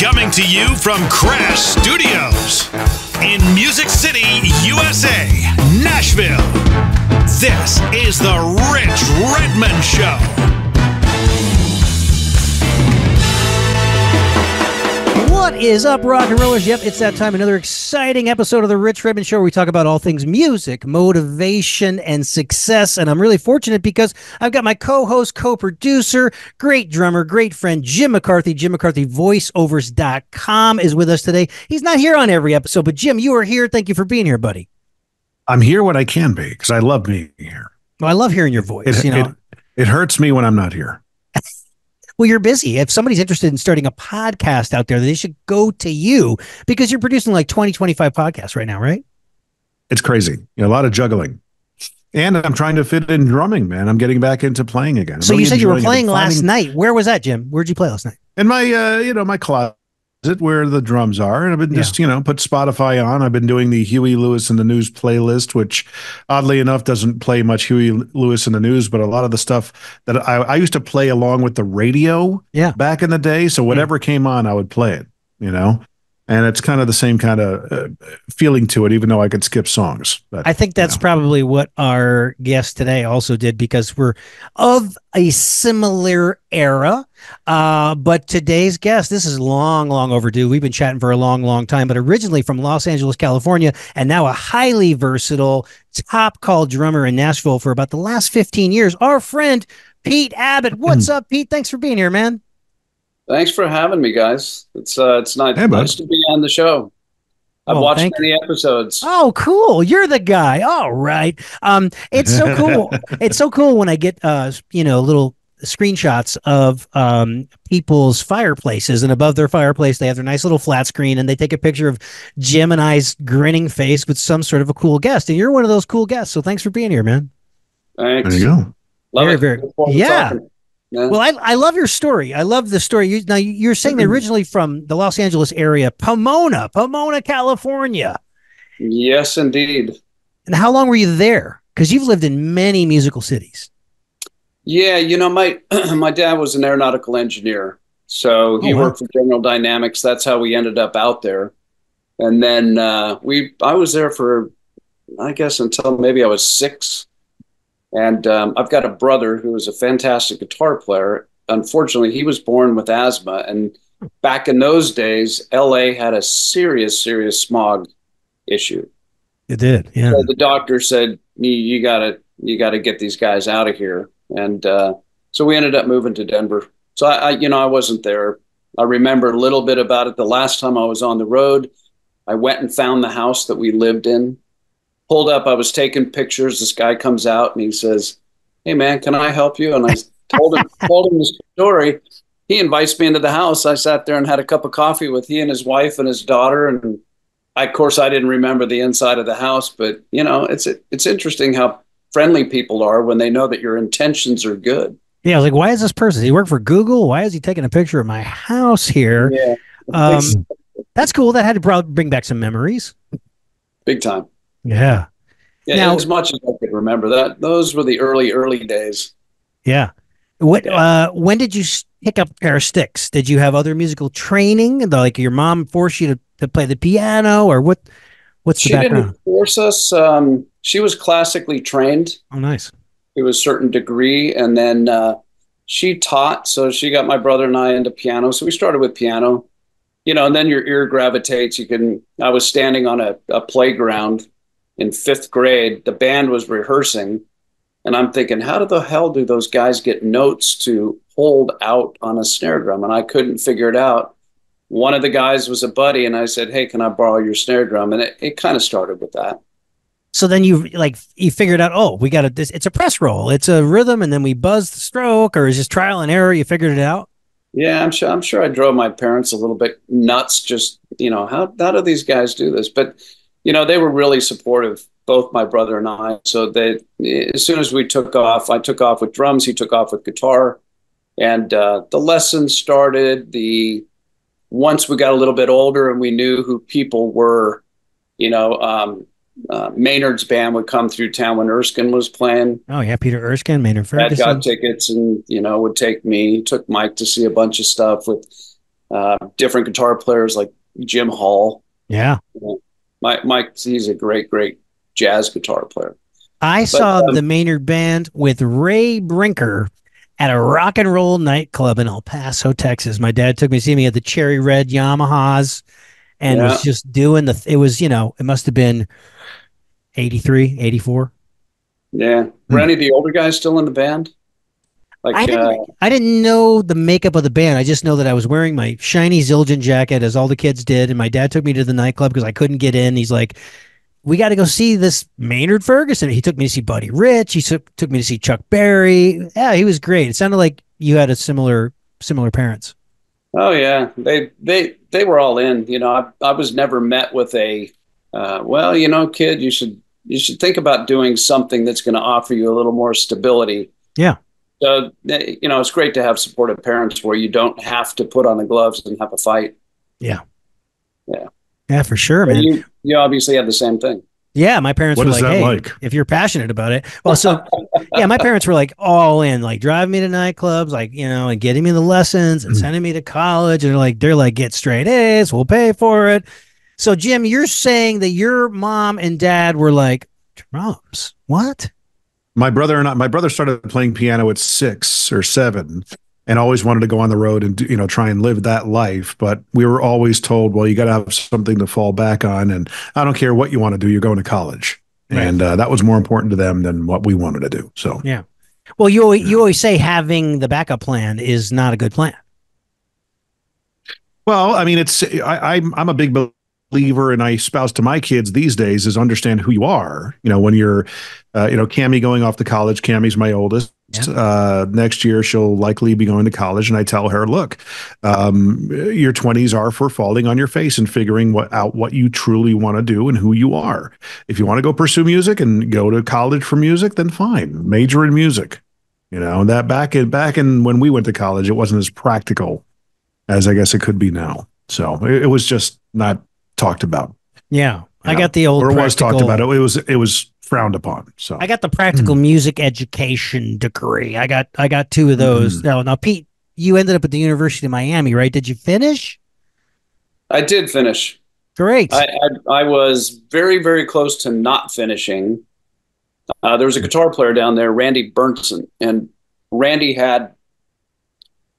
Coming to you from Crash Studios in Music City, USA, Nashville. This is the Rich Redmond Show. What is up, rock and rollers? Yep, it's that time. Another exciting episode of the Rich Redmond Show where we talk about all things music, motivation, and success. And I'm really fortunate because I've got my co host, co producer, great drummer, great friend, Jim McCarthy. Jim McCarthy, voiceovers.com, is with us today. He's not here on every episode, but Jim, you are here. Thank you for being here, buddy. I'm here when I can be because I love being here. Well, I love hearing your voice. It, you know, it, it hurts me when I'm not here. Well, you're busy. If somebody's interested in starting a podcast out there, they should go to you because you're producing like 20, 25 podcasts right now, right? It's crazy. You know, a lot of juggling. And I'm trying to fit in drumming, man. I'm getting back into playing again. I'm So you said you were playing last night. Where was that, Jim? Where'd you play last night? in my uh, you know, my closet where the drums are. And I've been just, you know, put Spotify on. I've been doing the Huey Lewis and the News playlist, which oddly enough doesn't play much Huey Lewis and the News, but a lot of the stuff that I, I used to play along with the radio Yeah. back in the day. So hmm. whatever came on, I would play it, you know? And it's kind of the same kind of uh, feeling to it, even though I could skip songs. But I think that's you know. probably what our guest today also did because we're of a similar era. Uh, but today's guest, this is long, long overdue. We've been chatting for a long, long time, but originally from Los Angeles, California, and now a highly versatile, top call drummer in Nashville for about the last 15 years. Our friend Pete Abbott. What's up, Pete? Thanks for being here, man. Thanks for having me, guys. It's uh, it's nice, Hey, nice to be on the show. I've Well, watched many episodes. Oh, cool. You're the guy. All right. Um, it's so cool. it's so cool when I get uh, you know, little screenshots of um people's fireplaces and above their fireplace they have their nice little flat screen and they take a picture of Jim and I's grinning face with some sort of a cool guest. And you're one of those cool guests. So thanks for being here, man. Thanks. there you go. Love Very, it. very- yeah. Well, I, I love your story. I love the story. You, now you- you're saying they're originally from the Los Angeles area, Pomona, Pomona, California. yes, indeed. And how long were you there? Because you've lived in many musical cities. Yeah, you know, my my dad was an aeronautical engineer, so he Oh, wow. worked for General Dynamics. That's how we ended up out there. And then uh, we, I was there for, I guess, until maybe I was six. And um, I've got a brother who is a fantastic guitar player. Unfortunately, he was born with asthma, and back in those days, LA had a serious, serious smog issue. It did. Yeah. So the doctor said, "You, you gotta, you gotta get these guys out of here." And uh, so we ended up moving to Denver. So I, I, you know, I wasn't there. I remember a little bit about it. The last time I was on the road, I went and found the house that we lived in. Pulled up, I was taking pictures. This guy comes out and he says, "Hey, man, can I help you?" And I told him, told him the story. He invites me into the house. I sat there and had a cup of coffee with he and his wife and his daughter, and I, of course, I didn't remember the inside of the house, but you know, it's it's interesting how friendly people are when they know that your intentions are good. Yeah. I was like, why is this person? Does he work for Google? Why is he taking a picture of my house here? Yeah, Um, that's cool. That had to probably bring back some memories. big time. Yeah. Yeah, Now- as much as I could remember that, those were the early early days. Yeah. What? Yeah. Uh, when did you pick up a pair of sticks? Did you have other musical training? Like your mom forced you to, to play the piano, or what? What's the She background? didn't force us. Um, she was classically trained Oh, nice. to a certain degree, and then uh, she taught. So she got my brother and I into piano. So we started with piano, you know, and then your ear gravitates. You can. I was standing on a, a playground in fifth grade. The band was rehearsing, and I'm thinking, how the hell do those guys get notes to hold out on a snare drum? And I couldn't figure it out. One of the guys was a buddy, and I said, "Hey, can I borrow your snare drum?" And it, it kind of started with that. So then you like you figured out, oh, we got to this. It's a press roll. It's a rhythm, and then we buzz the stroke, or is this trial and error? You figured it out. Yeah, I'm sure. I'm sure I drove my parents a little bit nuts. Just you know, how how do these guys do this? But you know, they were really supportive, both my brother and I. So they, as soon as we took off, I took off with drums. He took off with guitar, and uh, the lessons started. The once we got a little bit older and we knew who people were, you know, um, uh, Maynard's band would come through town when Erskine was playing. Oh yeah, Peter Erskine, Maynard Dad Ferguson. got tickets and you know would take me. He took Mike to see a bunch of stuff with uh, different guitar players like Jim Hall. Yeah. Mike, Mike, he's a great, great jazz guitar player. I but, saw um, the Maynard band with Ray Brinker at a rock and roll nightclub in El Paso, Texas. My dad took me to see me at the Cherry Red Yamahas and yeah. was just doing the, it was, you know, it must have been 83, 84. Yeah. Were any of the older guys still in the band? Like, I didn't, uh, I didn't know the makeup of the band. I just know that I was wearing my shiny Zildjian jacket as all the kids did. And my dad took me to the nightclub because I couldn't get in. He's like, we got to go see this Maynard Ferguson. He took me to see Buddy Rich. He took, took me to see Chuck Berry. Yeah, he was great. It sounded like you had a similar similar parents. Oh yeah, they they they were all in. You know, I I was never met with a uh, well, you know, kid, you should you should think about doing something that's going to offer you a little more stability. Yeah. So you know, it's great to have supportive parents where you don't have to put on the gloves and have a fight. Yeah. Yeah. Yeah, for sure, man. You, you obviously have the same thing. Yeah, my parents what were like, "Hey, like? if you're passionate about it." Well, so yeah, my parents were like all in, like driving me to nightclubs, like you know, and getting me the lessons and mm. sending me to college, and they're like, they're like, get straight A's, we'll pay for it. So, Jim, you're saying that your mom and dad were like drums? What? My brother and I, my brother started playing piano at six or seven, and always wanted to go on the road and you know try and live that life. But we were always told well you got to have something to fall back on and i don't care what you want to do you're going to college. Right. and uh, that was more important to them than what we wanted to do so. Yeah. Well you always, you always say having the backup plan is not a good plan. Well i mean it's I, I'm, I'm a big believer and I espouse to my kids these days is understand who you are. You know, when you're, uh, you know, Cami going off to college, Cami's my oldest. Yeah. Uh, next year, she'll likely be going to college. And I tell her, look, um, your 20s are for falling on your face and figuring what out what you truly want to do and who you are. If you want to go pursue music and go to college for music, then fine, major in music. You know, that back in back in when we went to college, it wasn't as practical as I guess it could be now. So it, it was just not talked about. Yeah, I got the old. Or was talked about. It, it was it was frowned upon. So I got the practical mm. music education degree. I got I got two of those. Mm. Now now Pete, you ended up at the University of Miami, right? Did you finish? I did finish. Great. I, I, I was very very close to not finishing. Uh, there was a guitar player down there, Randy Bernsen, and Randy had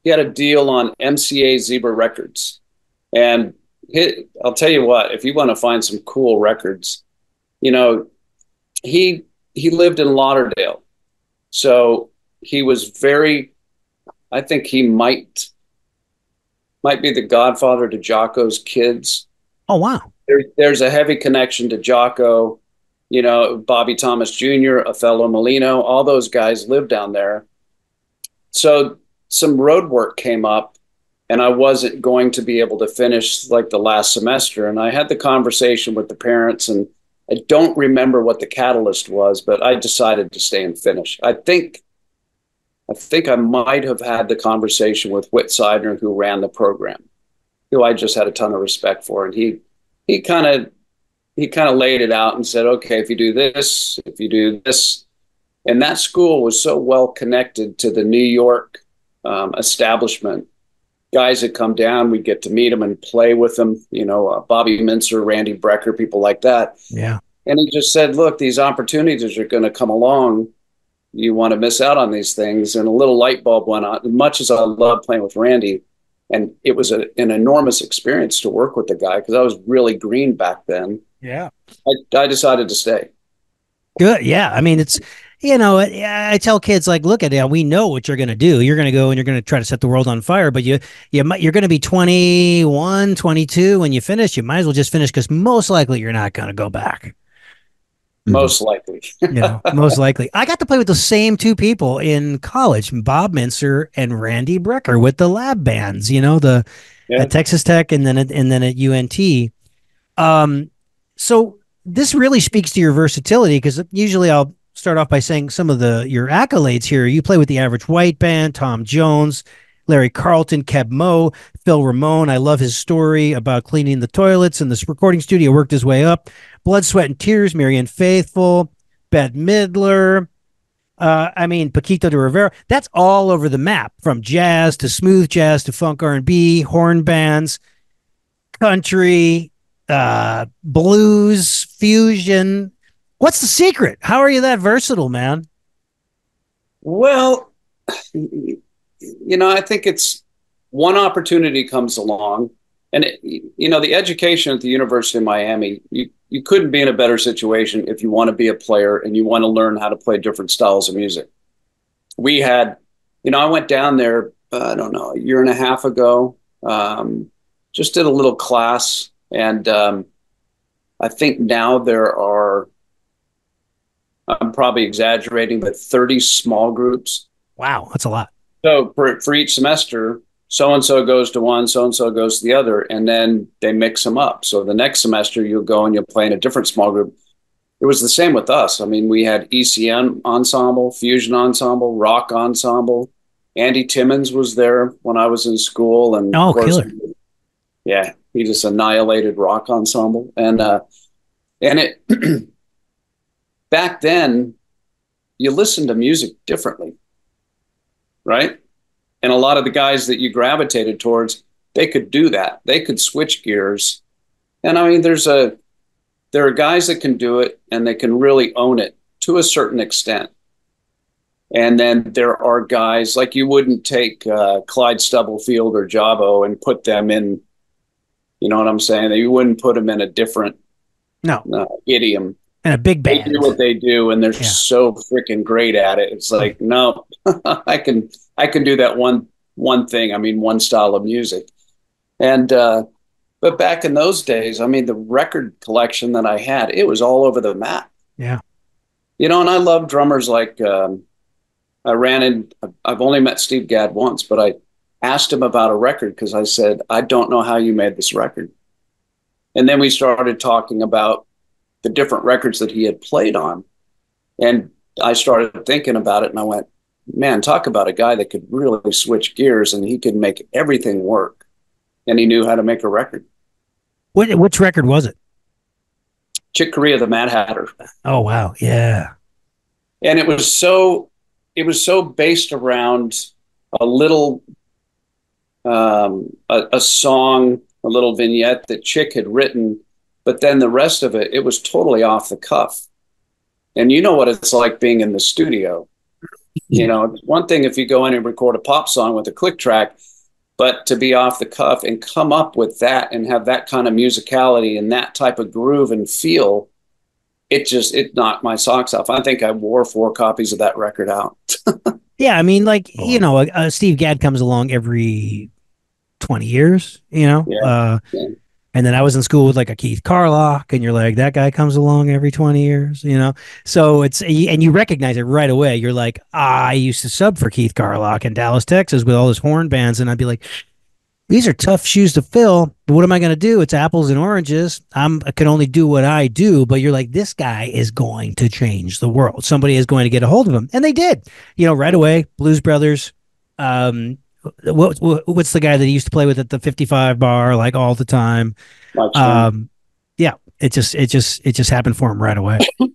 he had a deal on MCA Zebra Records, and I'll tell you what, if you want to find some cool records, you know, he he lived in Lauderdale, so he was very. I think he might might be the godfather to Jaco's kids. Oh wow! There, there's a heavy connection to Jaco, You know, Bobby Thomas Jr., Othello Molineaux, all those guys lived down there. So some road work came up and I wasn't going to be able to finish like the last semester. And I had the conversation with the parents, and I don't remember what the catalyst was, but I decided to stay and finish. I think, I think I might have had the conversation with Whit Sidener, who ran the program, who I just had a ton of respect for, and he he kind of he kind of laid it out and said, okay, if you do this, if you do this, and that school was so well connected to the New York um, establishment guys that come down, we get to meet them and play with them. You know, uh, Bobby Mintzer, Randy Brecker, people like that. Yeah. And he just said, "Look, these opportunities are going to come along. You want to miss out on these things." And a little light bulb went on. As much as I love playing with Randy, and it was a, an enormous experience to work with the guy because I was really green back then. Yeah. I, I decided to stay. Good. Yeah. I mean, it's you know, I tell kids like, look at it. We know what you're going to do. You're going to go and you're going to try to set the world on fire. But you, you might, you're going to be 21, 22 when you finish. You might as well just finish because most likely you're not going to go back. Most likely. you know, most likely. I got to play with the same two people in college, Bob Mintzer and Randy Brecker with the lab bands. You know, the yeah. at Texas Tech and then at, and then at UNT. Um, so this really speaks to your versatility because usually I'll start off by saying some of the your accolades here. You play with the Average White Band, Tom Jones, Larry Carlton, Keb Mo, Phil Ramone. I love his story about cleaning the toilets and this recording studio worked his way up. Blood, Sweat, and Tears, Marianne Faithfull, Bette Midler. Uh, I mean, Paquito de Rivera. That's all over the map, from jazz to smooth jazz to funk R and B, horn bands, country, uh, blues, fusion. What's the secret? How are you that versatile, man? Well, you know, I think it's one opportunity comes along, and it, you know, the education at the University of Miami, you you couldn't be in a better situation if you want to be a player and you want to learn how to play different styles of music. We had, you know, I went down there, I don't know, a year and a half ago, um, just did a little class. And um, I think now there are, I'm probably exaggerating, but 30 small groups. Wow, that's a lot. So for, for each semester, so and so goes to one, so and so goes to the other, and then they mix them up. So the next semester you'll go and you'll play in a different small group. It was the same with us. I mean, we had ECM ensemble, fusion ensemble, rock ensemble. Andy Timmons was there when I was in school, and oh, course, killer. yeah, he just annihilated rock ensemble, and uh, and it back then you listen to music differently, right? And a lot of the guys that you gravitated towards, they could do that. They could switch gears. And I mean, there's a, there are guys that can do it and they can really own it to a certain extent. And then there are guys like you wouldn't take uh, Clyde Stubblefield or Jabo and put them in, you know what I'm saying? You wouldn't put them in a different no uh, idiom. And a big band. They do what they do, and they're yeah. so freaking great at it. It's like, no, I can I can do that one one thing. I mean, one style of music. And uh, but back in those days, I mean, the record collection that I had, it was all over the map. Yeah. You know, and I love drummers like um, I ran in. I've only met Steve Gadd once, but I asked him about a record because I said, I don't know how you made this record. And then we started talking about the different records that he had played on. And I started thinking about it and I went, man, talk about a guy that could really switch gears and he could make everything work. And he knew how to make a record. What which record was it? Chick Corea, the Mad Hatter. Oh wow, yeah. And it was so it was so based around a little um, a, a song, a little vignette that Chick had written, but then the rest of it, it was totally off the cuff. And you know what it's like being in the studio you know, one thing if you go in and record a pop song with a click track, but to be off the cuff and come up with that and have that kind of musicality and that type of groove and feel, it just it knocked my socks off. I think I wore four copies of that record out. yeah, I mean, like oh. you know, uh, Steve Gadd comes along every twenty years. You know, yeah. Uh, yeah. And then I was in school with like a Keith Carlock, and you're like, that guy comes along every 20 years, you know? So it's, and you recognize it right away. You're like, ah, I used to sub for Keith Carlock in Dallas, Texas with all his horn bands. And I'd be like, these are tough shoes to fill. But what am I going to do? It's apples and oranges. I'm, I can only do what I do. But you're like, this guy is going to change the world. Somebody is going to get a hold of him. And they did, you know, right away. Blues Brothers, um, what, what's the guy that he used to play with at the 55 bar like all the time? Um yeah it just it just it just happened for him right away.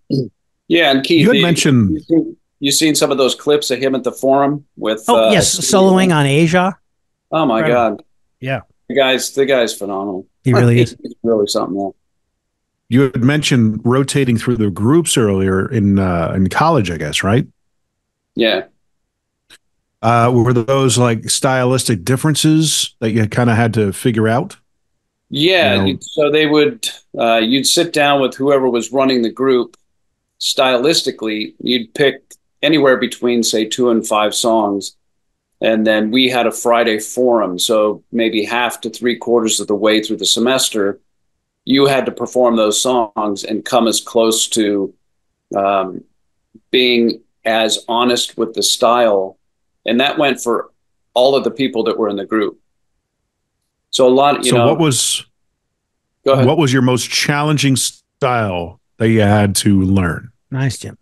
Yeah and keith you had mentioned you seen, you seen some of those clips of him at the forum with oh uh, yes soloing on Aja. Oh my right. god. Yeah. The guy's the guy's phenomenal. He really is. He's really something else. you had mentioned rotating through the groups earlier in uh, in college i guess right? Yeah uh, were those like stylistic differences that you kind of had to figure out? Yeah, you know? so they would uh, you'd sit down with whoever was running the group. Stylistically, you'd pick anywhere between say two and five songs, and then we had a Friday forum. So maybe half to three quarters of the way through the semester, you had to perform those songs and come as close to um, being as honest with the style and that went for all of the people that were in the group. So a lot, you so know. what was Go ahead. what was your most challenging style that you had to learn? Nice, Jim.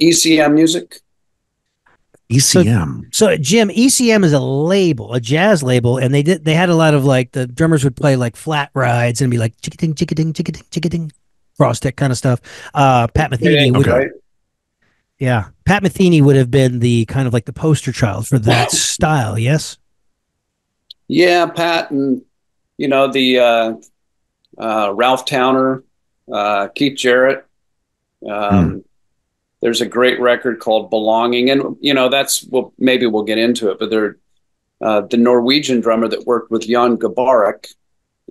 ECM music. ECM. So, so, Jim, ECM is a label, a jazz label, and they did they had a lot of like the drummers would play like flat rides and be like chicka ding chicka ding chicka ding chicka ding frost stick kind of stuff. Uh Pat Metheny would okay. Yeah. Pat Metheny would have been the kind of like the poster child for that style. Yes. Yeah, Pat and you know the uh, uh, Ralph Towner, uh, Keith Jarrett. Um, hmm. There's a great record called "Belonging," and you know that's well maybe we'll get into it, but they're uh, the Norwegian drummer that worked with Jan Garbarek.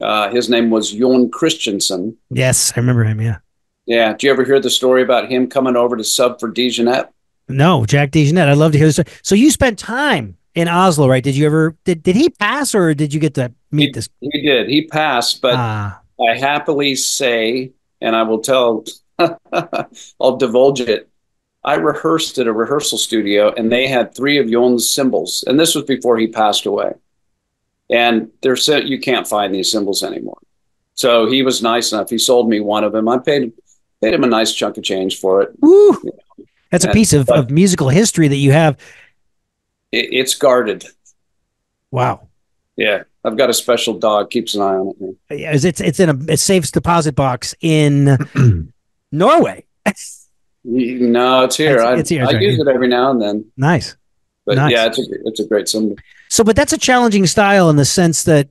Uh, his name was Jon Christensen. Yes, I remember him. Yeah. Yeah. Do you ever hear the story about him coming over to sub for DeJohnette? No, Jack DeJohnette. I'd love to hear this. So you spent time in Oslo, right? Did you ever did did he pass or did you get to meet he, this? He did. He passed, but ah. I happily say, and I will tell, I'll divulge it. I rehearsed at a rehearsal studio, and they had three of Jon's cymbals, and this was before he passed away. And they're so you can't find these cymbals anymore. So he was nice enough. He sold me one of them. I paid paid him a nice chunk of change for it. Woo! You know. That's and, a piece of, of musical history that you have. It, it's guarded. Wow. Yeah, I've got a special dog keeps an eye on it. Yeah, it's it's in a, a safe deposit box in Norway. no, it's here. It's, I, it's here. I use it every now and then. Nice. But nice. yeah, it's a it's a great cymbal. So, but that's a challenging style in the sense that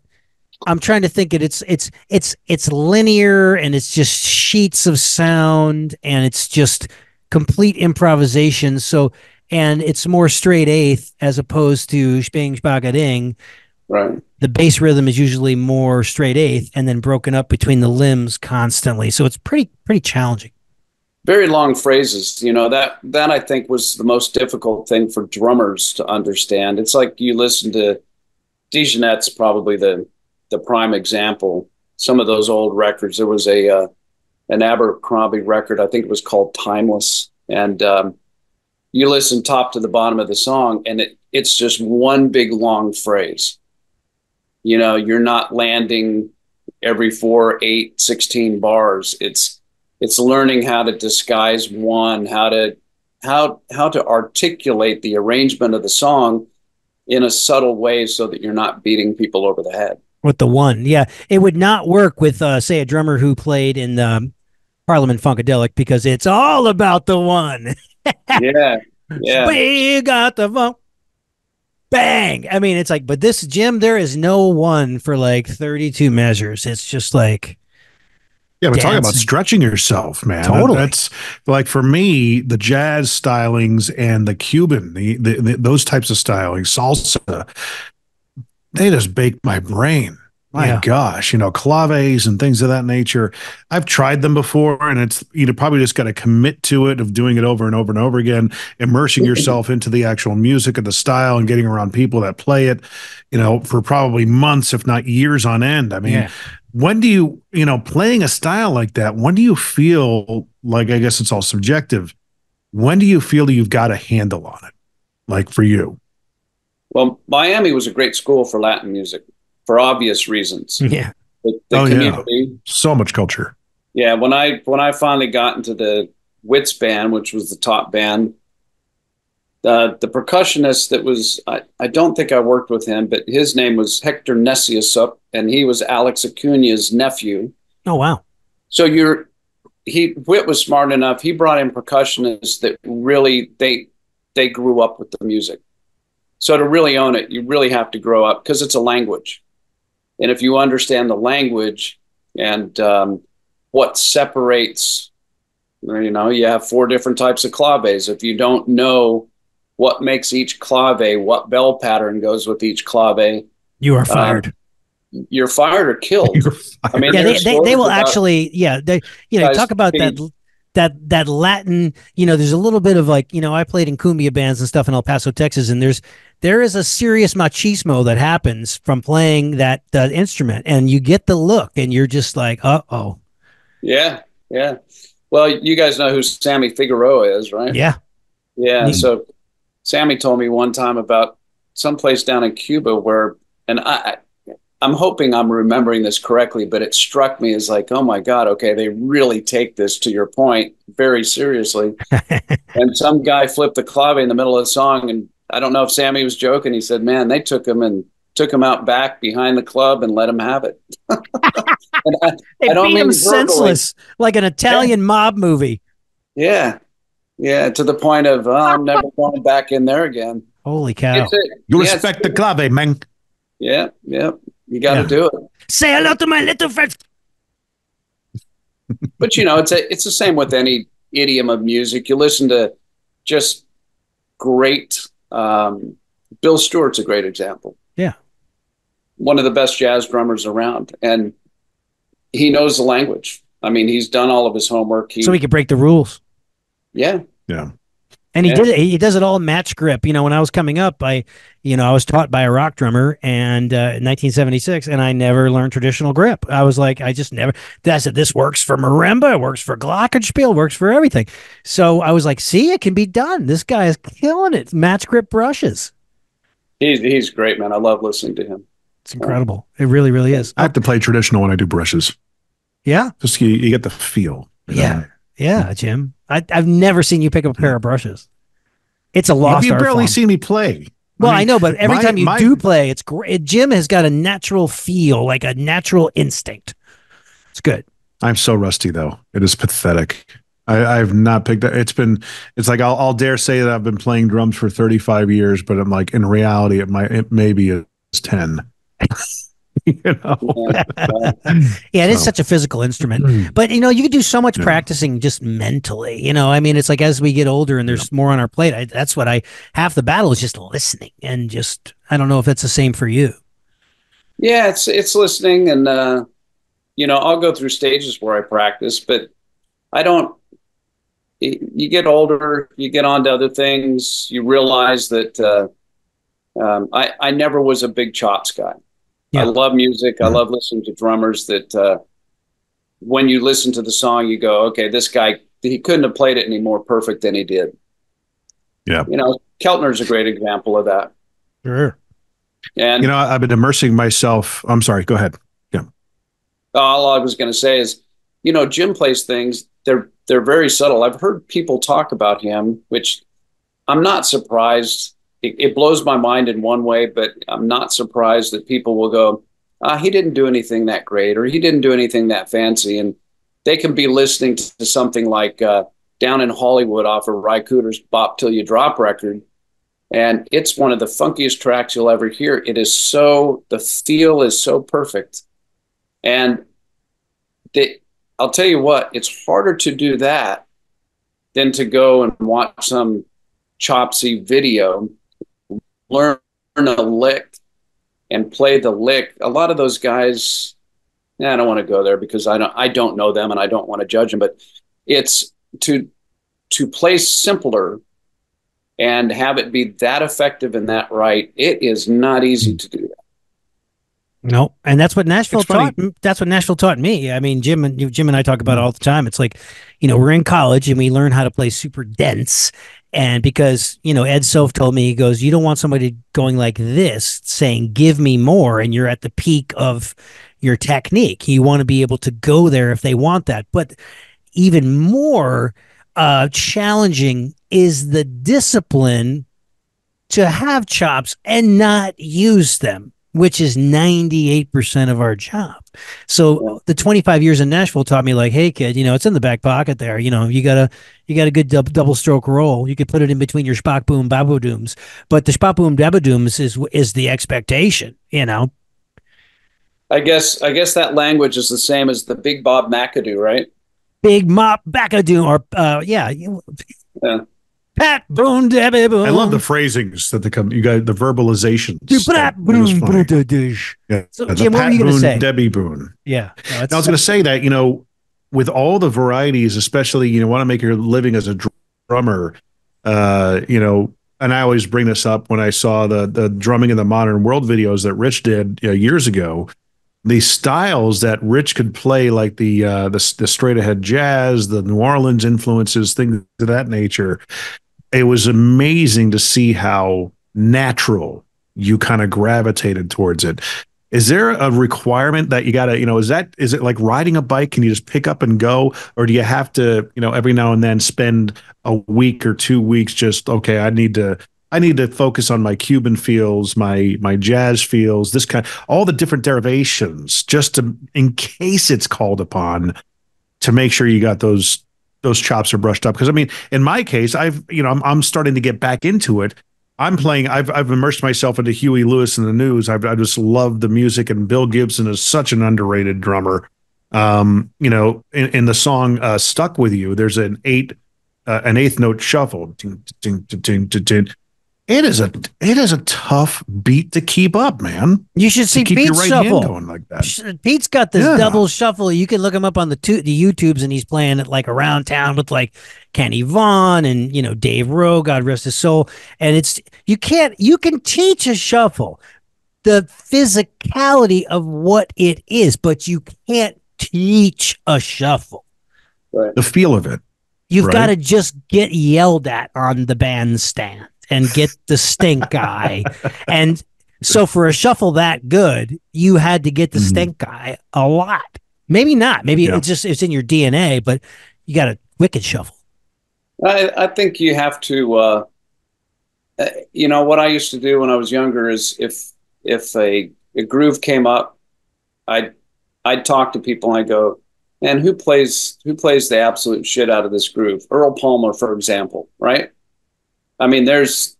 I'm trying to think it. It's it's it's it's linear and it's just sheets of sound and it's just complete improvisation. So, and it's more straight eighth as opposed to spang spagading. Right. The bass rhythm is usually more straight eighth and then broken up between the limbs constantly. So it's pretty pretty challenging. Very long phrases, you know that that I think was the most difficult thing for drummers to understand. It's like you listen to DeJohnette's probably the the prime example. Some of those old records. There was a uh, an Abercrombie record. I think it was called Timeless, and um, you listen top to the bottom of the song, and it it's just one big long phrase you know you're not landing every four eight 16 bars it's it's learning how to disguise one how to how how to articulate the arrangement of the song in a subtle way so that you're not beating people over the head with the one yeah it would not work with uh, say a drummer who played in the parliament funkadelic because it's all about the one yeah yeah we got the funk bang. I mean, it's like, but this Jim, there is no one for like 32 measures. It's just like, yeah, we're talking about stretching yourself, man. Totally. That's like for me, the jazz stylings and the Cuban, the, the, the those types of stylings, salsa, they just bake my brain. My yeah. gosh, you know, claves and things of that nature. I've tried them before, and it's you know probably just got to commit to it of doing it over and over and over again, immersing mm-hmm. yourself into the actual music and the style, and getting around people that play it, you know, for probably months, if not years on end. I mean, yeah. when do you, you know, playing a style like that? When do you feel like? I guess it's all subjective. When do you feel you've got a handle on it? Like for you? Well, Miami was a great school for Latin music for obvious reasons. Yeah. The, the oh, community. Yeah. So much culture. Yeah. When I when I finally got into the Whit's band, which was the top band, uh, the percussionist that was I, I don't think I worked with him, but his name was Hector Neciosup, and he was Alex Acuna's nephew. Oh wow. So you're he Whit was smart enough. He brought in percussionists that really they they grew up with the music. So to really own it, you really have to grow up because it's a language. And if you understand the language and um, what separates, you know, you have four different types of claves. If you don't know what makes each clave, what bell pattern goes with each clave, you are um, fired. Um, you're fired or killed. Fired. I mean, yeah, they, they, they, will actually, yeah, they, you know, talk about that that that Latin, you know, there's a little bit of like, you know, I played in cumbia bands and stuff in El Paso, Texas, and there's there is a serious machismo that happens from playing that uh, instrument, and you get the look, and you're just like, uh oh. Yeah, yeah. Well, you guys know who Sammy Figueroa is, right? Yeah. Yeah. So Sammy told me one time about someplace down in Cuba where, and I, I'm hoping I'm remembering this correctly, but it struck me as like, oh my God, okay, they really take this to your point very seriously. and some guy flipped the clave in the middle of the song, and I don't know if Sammy was joking. He said, "Man, they took him and took him out back behind the club and let him have it." and I, they I don't beat him senseless, like an Italian yeah. mob movie. Yeah, Yeah, to the point of oh, I'm never going back in there again. Holy cow! You yeah, respect the club, eh, man? Yeah, yeah. You got to yeah. do it. Say hello to my little friend. but you know, it's a, it's the same with any idiom of music. You listen to just great. Um, Bill Stewart's a great example. Yeah, one of the best jazz drummers around, and he knows the language. I mean, he's done all of his homework. He, so he could break the rules. Yeah. Yeah. And he Yeah. did it. He does it all match grip. You know, when I was coming up, I, you know, I was taught by a rock drummer and uh, in 1976, and I never learned traditional grip. I was like, I just never. I said, this works for marimba, it works for glockenspiel, works for everything. So I was like, see, it can be done. This guy is killing it. Match grip brushes. He's he's great, man. I love listening to him. It's incredible. It really, really is. I have to play traditional when I do brushes. Yeah, Just you, you get the feel. you know? Yeah. yeah, Jim. I, I've never seen you pick up a pair of brushes. It's a Have lost you barely form. seen me play? Well, I, mean, know, but every my- time you my- do play, it's great. Jim has got a natural feel, like a natural instinct. It's good. I'm so rusty though. It is pathetic. I, I've not picked up. It's been. It's like I'll, I'll dare say that I've been playing drums for 35 years, but I'm like in reality, it might it maybe is 10. you know. Yeah. Yeah, it is So- such a physical instrument. But you know, you can do so much Yeah. practicing just mentally. You know, I mean, it's like as we get older and there's more on our plate. I, that's what I half the battle is just listening and just. I don't know if that's the same for you. yeah, it's it's listening, and uh, you know, I'll go through stages where I practice, but I don't. You get older, you get on to other things. You realize that uh, um, I I never was a big chops guy. Yeah. I love music. I Mhm. love listening to drummers that uh, when you listen to the song, you go, okay, this guy, he couldn't have played it any more perfect than he did. Yeah. You know, Keltner's a great example of that. Sure. And You know, I've been immersing myself. I'm sorry. Go ahead. Yeah. all I was going to say is, you know, Jim plays things. They're they're very subtle. I've heard people talk about him, which I'm not surprised. It, it blows my mind in one way, but I'm not surprised that people will go, uh, "He didn't do anything that great," or "He didn't do anything that fancy," and they can be listening to, something like uh, "Down in Hollywood" off of Ry Cooder's "Bop Till You Drop" record, and it's one of the funkiest tracks you'll ever hear. It is so the feel is so perfect. And they, I'll tell you what, it's harder to do that than to go and watch some chopsy video, learn a lick, and play the lick. A lot of those guys, I don't want to go there because I don't I don't know them and I don't want to judge them. But it's to to play simpler and have it be that effective and that right. It is not easy to do that. No, and that's what Nashville taught. That's what Nashville taught me. I mean, Jim and Jim and I talk about it all the time. It's like, you know, we're in college and we learn how to play super dense. And because you know, Ed Soph told me he goes, you don't want somebody going like this, saying "Give me more," and you're at the peak of your technique. You want to be able to go there if they want that. But even more uh, challenging is the discipline to have chops and not use them, which is 98% of our job. So the 25 years in Nashville taught me like, hey kid, you know, it's in the back pocket there. You know, you got a you got a good dub, double stroke roll. You could put it in between your spot boom babadooms. But the spot boom babadooms is is the expectation, you know. I guess I guess that language is the same as the Big Bob McAdoo, right? Big mop backadoom or uh yeah. Yeah. Pat boom debbie boom. I love the phrasings that they come. You got the verbalizations. Pat That- it was boom funny. boom, dish. Yeah, So, the Jim, what were you gonna say? Debbie Boone. Yeah. no, it's- I was going to say that you know, with all the varieties, especially you know, want to make your living as a drummer. Uh, you know, and I always bring this up when I saw the the drumming in the modern world videos that Rich did you know, years ago. The styles that Rich could play, like the uh, the the straight ahead jazz, the New Orleans influences, things of that nature. It was amazing to see how natural you kind of gravitated towards it. Is there a requirement that you got to, you know, is that, is it like riding a bike? Can you just pick up and go? Or do you have to, you know, every now and then spend a week or two weeks just, okay, I need to, I need to focus on my Cuban feels, my, my jazz feels, this kind, all the different derivations just to, in case it's called upon to make sure you got those those chops are brushed up. Because I mean, in my case, I've you know I'm I'm starting to get back into it. I'm playing. I've I've immersed myself into Huey Lewis and the News. I've, I just love the music, and Bill Gibson is such an underrated drummer. Um, you know, in, in the song uh, "Stuck with You," there's an eight, uh, an eighth note shuffle. It is a it is a tough beat to keep up, man. You should see Pete right shuffle going like that. Pete's got this yeah. double shuffle. You can look him up on the two, the YouTubes, and he's playing it like around town with like Kenny Vaughn and you know Dave Roe, God rest his soul. And it's you can't you can teach a shuffle, the physicality of what it is, but you can't teach a shuffle. Right. The feel of it. You've right? got to just get yelled at on the bandstand and get the stink guy. and so for a shuffle that good, you had to get the mm-hmm. stink guy a lot. Maybe not. Maybe yeah. it's just it's in your DNA, but you got a wicked shuffle. I, I think you have to. Uh, uh, you know what I used to do when I was younger is if if a, a groove came up, I'd I'd talk to people and I go, and who plays who plays the absolute shit out of this groove? Earl Palmer, for example, right? I mean, there's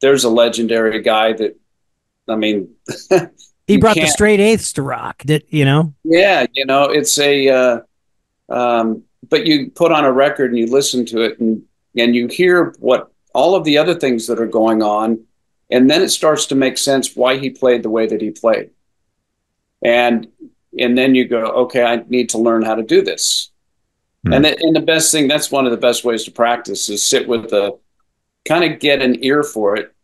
there's a legendary guy that I mean he brought the straight eighths to rock. That you know? Yeah, you know, it's a uh, um, but you put on a record and you listen to it and and you hear what all of the other things that are going on, and then it starts to make sense why he played the way that he played. And and then you go, okay, I need to learn how to do this. Mm. And the, and the best thing, that's one of the best ways to practice is sit with a kind of get an ear for it,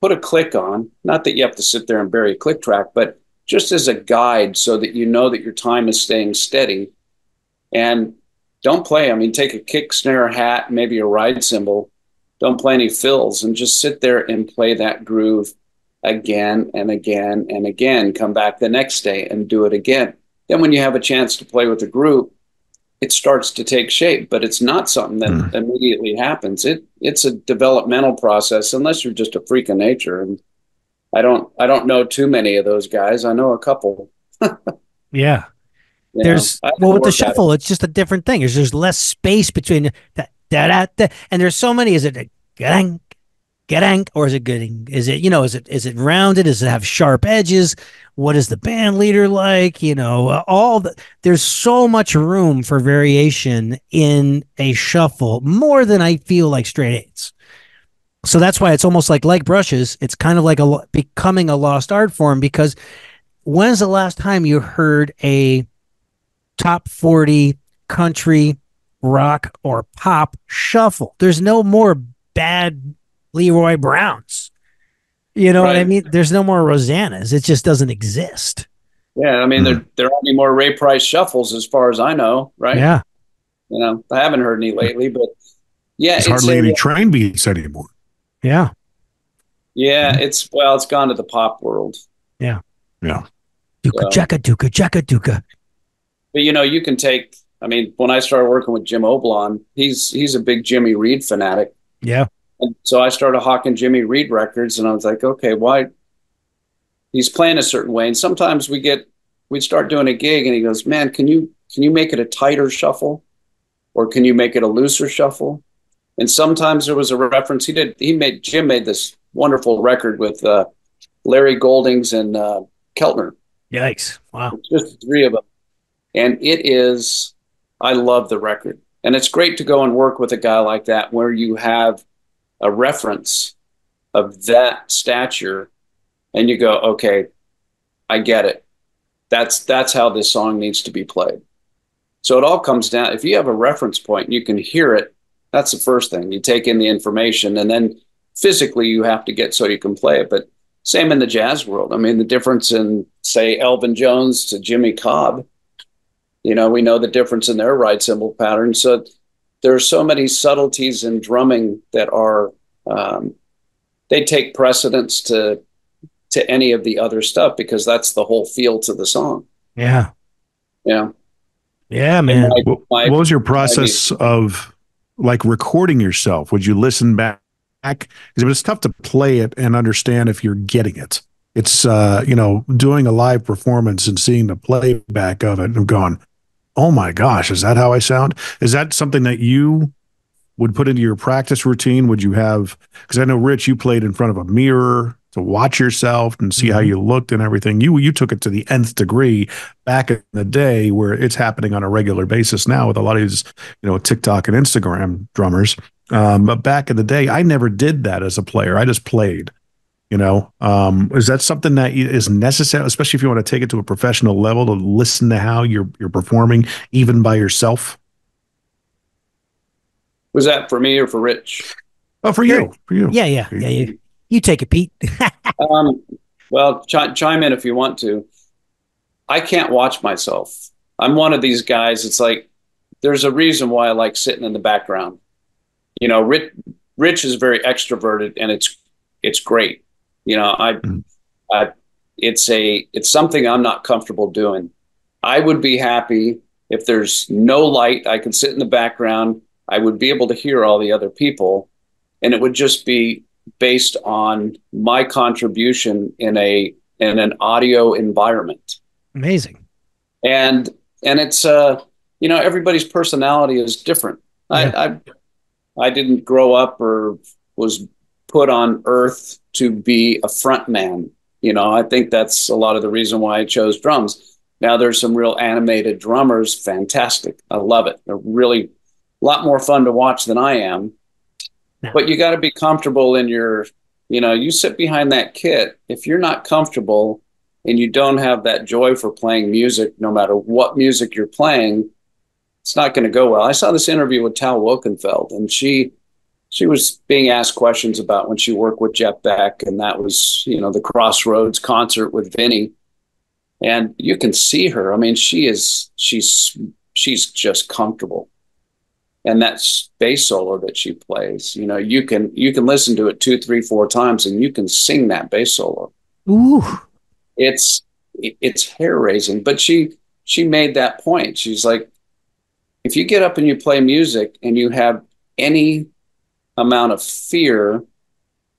put a click on. Not that you have to sit there and bury a click track, but just as a guide so that you know that your time is staying steady. And don't play. I mean, take a kick, snare, hat, maybe a ride cymbal. Don't play any fills and just sit there and play that groove again and again and again. Come back the next day and do it again. Then, when you have a chance to play with a group, it starts to take shape, but it's not something that mm. immediately happens. It it's a developmental process unless you're just a freak of nature. And I don't I don't know too many of those guys. I know a couple. yeah. You there's well with the shuffle, it. it's just a different thing. There's there's less space between that that and there's so many. Is it gang, gang, or is it getting? Is it you know? Is it is it rounded? Does it have sharp edges? what is the band leader like you know uh, all the there's so much room for variation in a shuffle more than i feel like straight eights so that's why it's almost like like brushes it's kind of like a becoming a lost art form because when's the last time you heard a top 40 country rock or pop shuffle there's no more bad leroy browns you know right. what I mean? There's no more Rosannas. It just doesn't exist. Yeah, I mean, mm. there there aren't any more Ray Price shuffles as far as I know, right? Yeah. You know, I haven't heard any lately, but yeah, There's hardly a, any train beats anymore. Yeah. Yeah, mm. it's well, it's gone to the pop world. Yeah. Yeah. Duka so, jacka duka jacka duka. But you know, you can take. I mean, when I started working with Jim Oblon, he's he's a big Jimmy Reed fanatic. Yeah. And so I started hawking Jimmy Reed records, and I was like, okay, why? He's playing a certain way, and sometimes we get we start doing a gig, and he goes, man, can you can you make it a tighter shuffle, or can you make it a looser shuffle? And sometimes there was a reference he did. He made Jim made this wonderful record with uh, Larry Goldings and uh, Keltner. Yikes! Wow, just three of them, and it is. I love the record, and it's great to go and work with a guy like that, where you have a reference of that stature and you go okay i get it. That's that's how this song needs to be played. So it all comes down if you have a reference point and you can hear it that's the first thing. You take in the information and then physically you have to get so you can play it. But same in the jazz world. I mean the difference in say elvin jones to jimmy cobb you know we know the difference in their ride cymbal pattern. So there are so many subtleties in drumming that are um, they take precedence to to any of the other stuff because that's the whole feel to the song. Yeah. Yeah. Yeah, man. My, my, what was your process of like recording yourself? Would you listen back? Because it's tough to play it and understand if you're getting it. It's uh, you know, doing a live performance and seeing the playback of it and going, oh my gosh, is that how I sound? Is that something that you would put into your practice routine? Would you have, because I know, Rich, you played in front of a mirror to watch yourself and see mm-hmm. how you looked and everything. You you took it to the nth degree back in the day where it's happening on a regular basis now with a lot of these, you know, TikTok and Instagram drummers. Um, but back in the day, I never did that as a player. I just played. You know, um, is that something that is necessary, especially if you want to take it to a professional level, to listen to how you're you're performing even by yourself? Was that for me or for Rich? Oh, for you. For you. Yeah, yeah, yeah. You, you take it, Pete. um, well, ch- chime in if you want to. I can't watch myself. I'm one of these guys. It's like there's a reason why I like sitting in the background. You know, Rich, Rich is very extroverted, and it's it's great. You know, I, mm. I, it's a, it's something I'm not comfortable doing. I would be happy if there's no light. I could sit in the background. I would be able to hear all the other people, and it would just be based on my contribution in a in an audio environment. Amazing. And and it's uh you know everybody's personality is different. Yeah. I, I I didn't grow up or was put on earth to be a front man. You know, I think that's a lot of the reason why I chose drums. Now there's some real animated drummers, fantastic. I love it. They're really a lot more fun to watch than I am. But you got to be comfortable in your, you know, you sit behind that kit. If you're not comfortable and you don't have that joy for playing music, no matter what music you're playing, it's not going to go well. I saw this interview with Tal Wilkenfeld, and she she was being asked questions about when she worked with Jeff Beck, and that was, you know, the Crossroads concert with Vinny. And you can see her. I mean, she is she's she's just comfortable. And that bass solo that she plays, you know, you can you can listen to it two, three, four times, and you can sing that bass solo. Ooh, it's it's hair raising. But she she made that point. She's like, if you get up and you play music and you have any amount of fear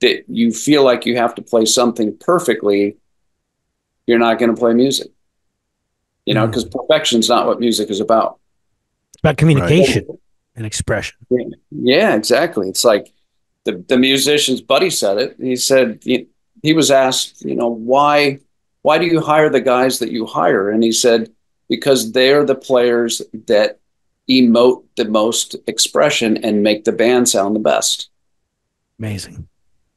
that you feel like you have to play something perfectly, you're not going to play music. You know, because mm. perfection is not what music is about. It's about communication right. and expression. Yeah, yeah, exactly. It's like the the musician's buddy said it. He said he, he was asked, you know, why why do you hire the guys that you hire? And he said because they're the players that emote the most expression and make the band sound the best. Amazing.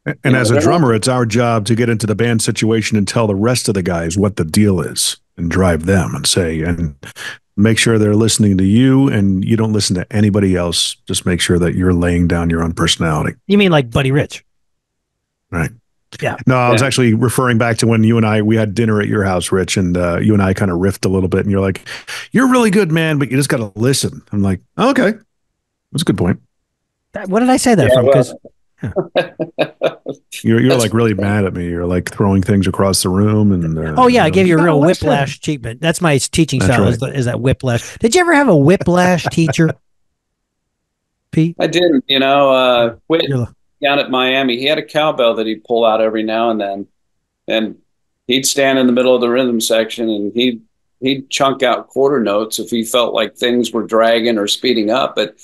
And you as a drummer, it's our job to get into the band situation and tell the rest of the guys what the deal is and drive them and say, and make sure they're listening to you and you don't listen to anybody else. Just make sure that you're laying down your own personality. You mean like Buddy Rich? Right. Yeah. No, I was actually referring back to when you and I we had dinner at your house, Rich, and uh, you and I kind of riffed a little bit, and you're like, "You're really good, man, but you just got to listen." I'm like, oh, "Okay, that's a good point." That, what did I say that yeah, from? Because well, you're you're like really mad at me. You're like throwing things across the room, and uh, oh yeah, I gave you a real whiplash treatment. That's my teaching that's style. Right. Is, the, is that whiplash? Did you ever have a whiplash teacher? Pete, I didn't. You know, uh, down at Miami, he had a cowbell that he'd pull out every now and then, and he'd stand in the middle of the rhythm section and he'd he'd chunk out quarter notes if he felt like things were dragging or speeding up. But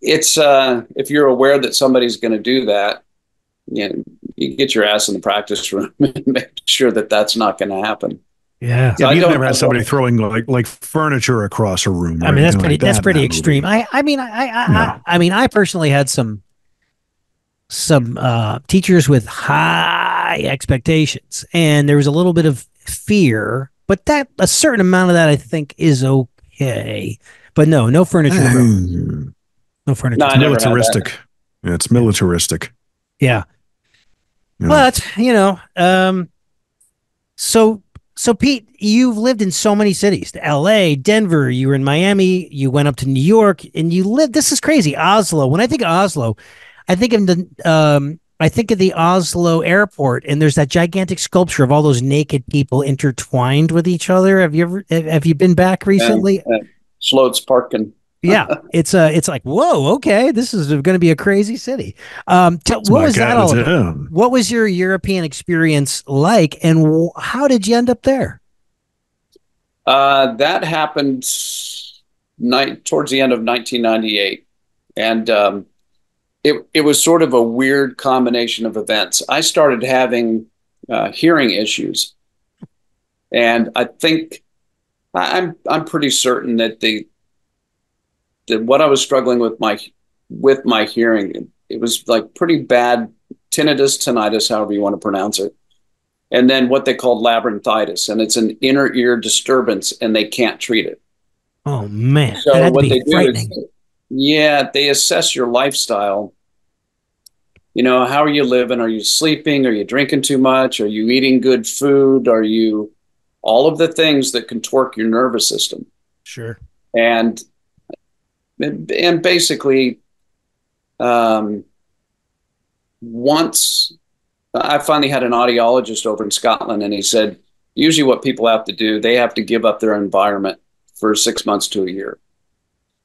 it's uh, if you're aware that somebody's going to do that, you know, you get your ass in the practice room and make sure that that's not going to happen. Yeah, so yeah you've never had somebody throwing like like furniture across a room. I mean, that's pretty like that's that pretty extreme. I I mean, I I, no. I I mean, I personally had some some uh, teachers with high expectations, and there was a little bit of fear. But that a certain amount of that I think is okay. But no, no furniture. no furniture. No, it's militaristic. Yeah, it's militaristic. Yeah. yeah. But you know, um, so so Pete, you've lived in so many cities: L.A., Denver. You were in Miami. You went up to New York, and you lived. This is crazy. Oslo. When I think of Oslo, I think of the um, I think of the Oslo airport, and there's that gigantic sculpture of all those naked people intertwined with each other. Have you ever have you been back recently? Uh, Slottsparken. yeah, it's uh it's like whoa, okay, this is going to be a crazy city. Um, t- what was that all about? What was your European experience like, and w- how did you end up there? Uh, that happened night towards the end of 1998, and um, it it was sort of a weird combination of events. I started having uh, hearing issues, and I think I'm I'm pretty certain that the that what I was struggling with my with my hearing it was like pretty bad tinnitus, tinnitus, however you want to pronounce it, and then what they called labyrinthitis, and it's an inner ear disturbance, and they can't treat it. Oh man! So what they do is, yeah, they assess your lifestyle. You know, how are you living? Are you sleeping? Are you drinking too much? Are you eating good food? Are you all of the things that can torque your nervous system? Sure. And and basically, um, once I finally had an audiologist over in Scotland, and he said, usually what people have to do, they have to give up their environment for six months to a year.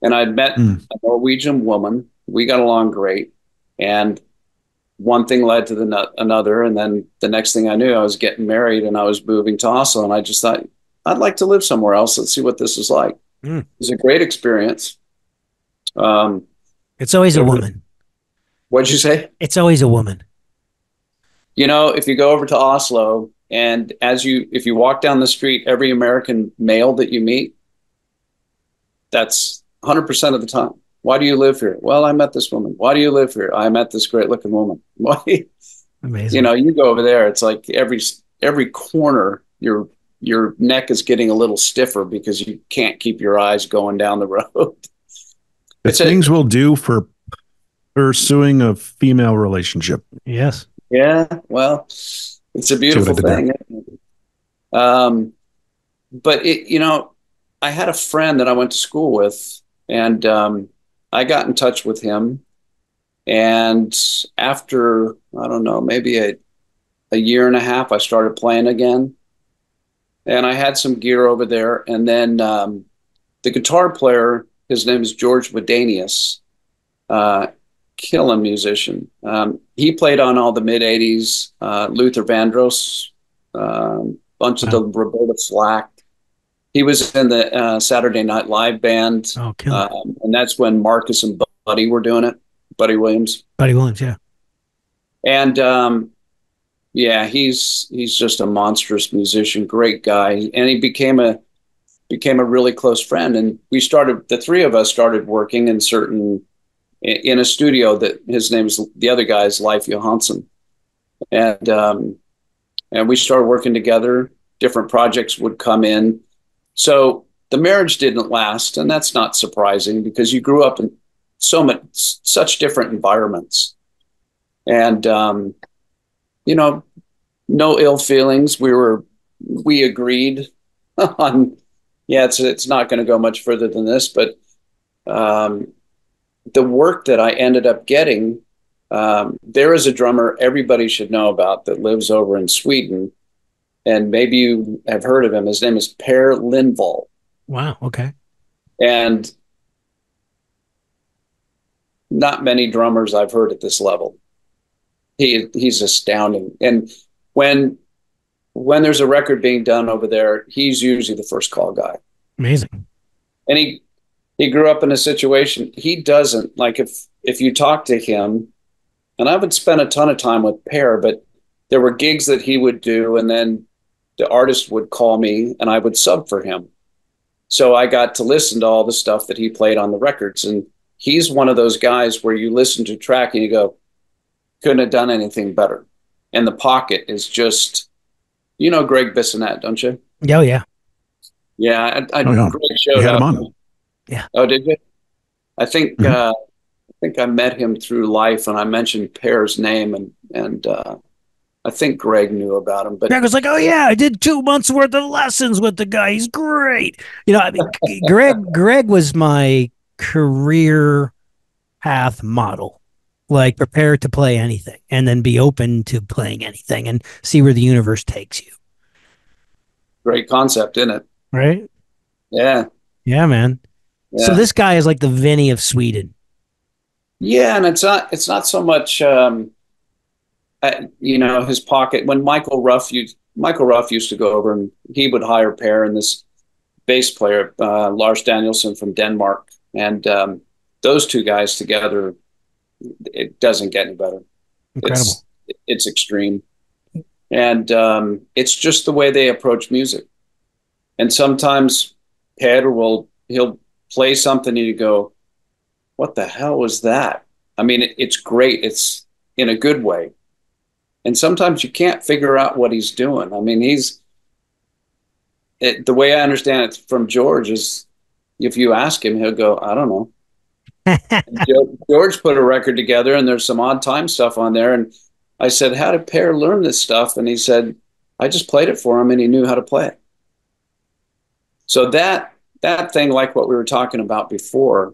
And I'd met mm. a Norwegian woman. We got along great. And one thing led to the another. And then the next thing I knew, I was getting married and I was moving to Oslo. And I just thought, I'd like to live somewhere else. Let's see what this is like. Mm. It was a great experience. Um, it's always a woman. What'd you say? It's always a woman. You know, if you go over to Oslo and as you, if you walk down the street, every American male that you meet, that's 100% of the time. Why do you live here? Well, I met this woman. Why do you live here? I met this great looking woman. Why? Amazing. You know, you go over there, it's like every every corner your your neck is getting a little stiffer because you can't keep your eyes going down the road. The things a, we'll do for pursuing a female relationship. Yes. Yeah. Well, it's a beautiful thing. Um, but it, you know, I had a friend that I went to school with, and um, I got in touch with him. And after I don't know, maybe a a year and a half, I started playing again, and I had some gear over there. And then um, the guitar player, his name is George Wadenius, uh, killing musician. Um, he played on all the mid '80s uh, Luther Vandross, um, bunch of the Roberta Flack, he was in the uh, Saturday Night Live band. Oh, um, and that's when Marcus and Buddy were doing it. Buddy Williams. Buddy Williams, yeah. And um, yeah, he's he's just a monstrous musician, great guy, and he became a became a really close friend. And we started the three of us started working in certain in a studio that his name is the other guy is Leif Johansson, and um, and we started working together. Different projects would come in so the marriage didn't last, and that's not surprising because you grew up in so much such different environments, and um, you know, no ill feelings. We were we agreed on yeah, it's it's not going to go much further than this, but um, the work that I ended up getting. Um, there is a drummer everybody should know about that lives over in Sweden and maybe you have heard of him. His name is Per Lindvall. Wow. Okay. And not many drummers I've heard at this level. He he's astounding. And when when there's a record being done over there, he's usually the first call guy. Amazing. And he he grew up in a situation he doesn't like if if you talk to him, and I would spend a ton of time with Per, but there were gigs that he would do, and then the artist would call me and I would sub for him. So I got to listen to all the stuff that he played on the records. And he's one of those guys where you listen to track and you go, couldn't have done anything better. And the pocket is just, you know, Gregg Bissonette, don't you? Oh, yeah. Yeah. I, I, oh, yeah. Greg showed up. On. Yeah. Oh, did you? I think, mm-hmm. uh, I think I met him through Leif and I mentioned Per's name and, and, uh, I think Greg knew about him, but Greg was like, "Oh yeah, I did two months worth of lessons with the guy. He's great." You know, I mean, Greg Greg was my career path model. Like, prepare to play anything, and then be open to playing anything, and see where the universe takes you. Great concept, isn't it? Right? Yeah. Yeah, man. Yeah. So this guy is like the Vinny of Sweden. Yeah, and it's not it's not so much um, uh, you know, his pocket when Michael Ruff used Michael Ruff used to go over and he would hire Per and this bass player, uh, Lars Danielsen from Denmark, and um, those two guys together, it doesn't get any better. Incredible. It's, it's extreme, and um, it's just the way they approach music. And sometimes Pedro will he'll play something and you go, "What the hell was that?" I mean, it, it's great. It's in a good way, and sometimes you can't figure out what he's doing. I mean, he's it, the way I understand it from George is if you ask him, he'll go, I don't know. George put a record together and there's some odd time stuff on there. And I said, How did Per learn this stuff? And he said, I just played it for him and he knew how to play it. So that that thing, like what we were talking about before,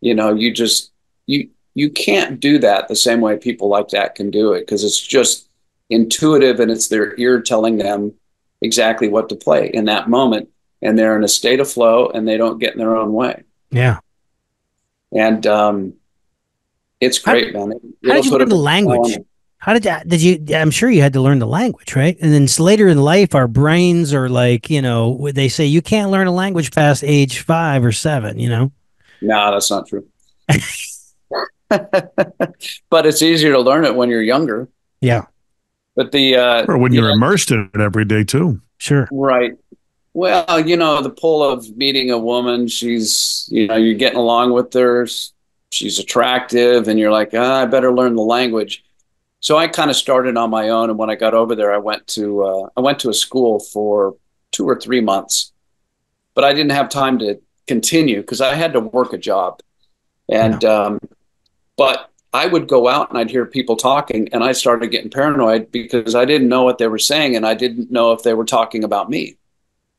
you know, you just you you can't do that the same way people like that can do it because it's just intuitive and it's their ear telling them exactly what to play in that moment and they're in a state of flow and they don't get in their own way. Yeah. And um it's great how, man. It, how did you learn the language? how did that did you i'm sure you had to learn the language right? And then later in life our brains are like you know they say you can't learn a language past age five or seven you know? No that's not true but it's easier to learn it when you're younger yeah but the uh, or when you're immersed in it every day too. Sure. Right. Well, you know, the pull of meeting a woman, she's, you know, you're getting along with her, she's attractive, and you're like, ah, I better learn the language. So I kind of started on my own, and when I got over there, I went to uh, I went to a school for two or three months, but I didn't have time to continue because I had to work a job, and yeah. um, but I would go out and I'd hear people talking, and I started getting paranoid because I didn't know what they were saying, and I didn't know if they were talking about me.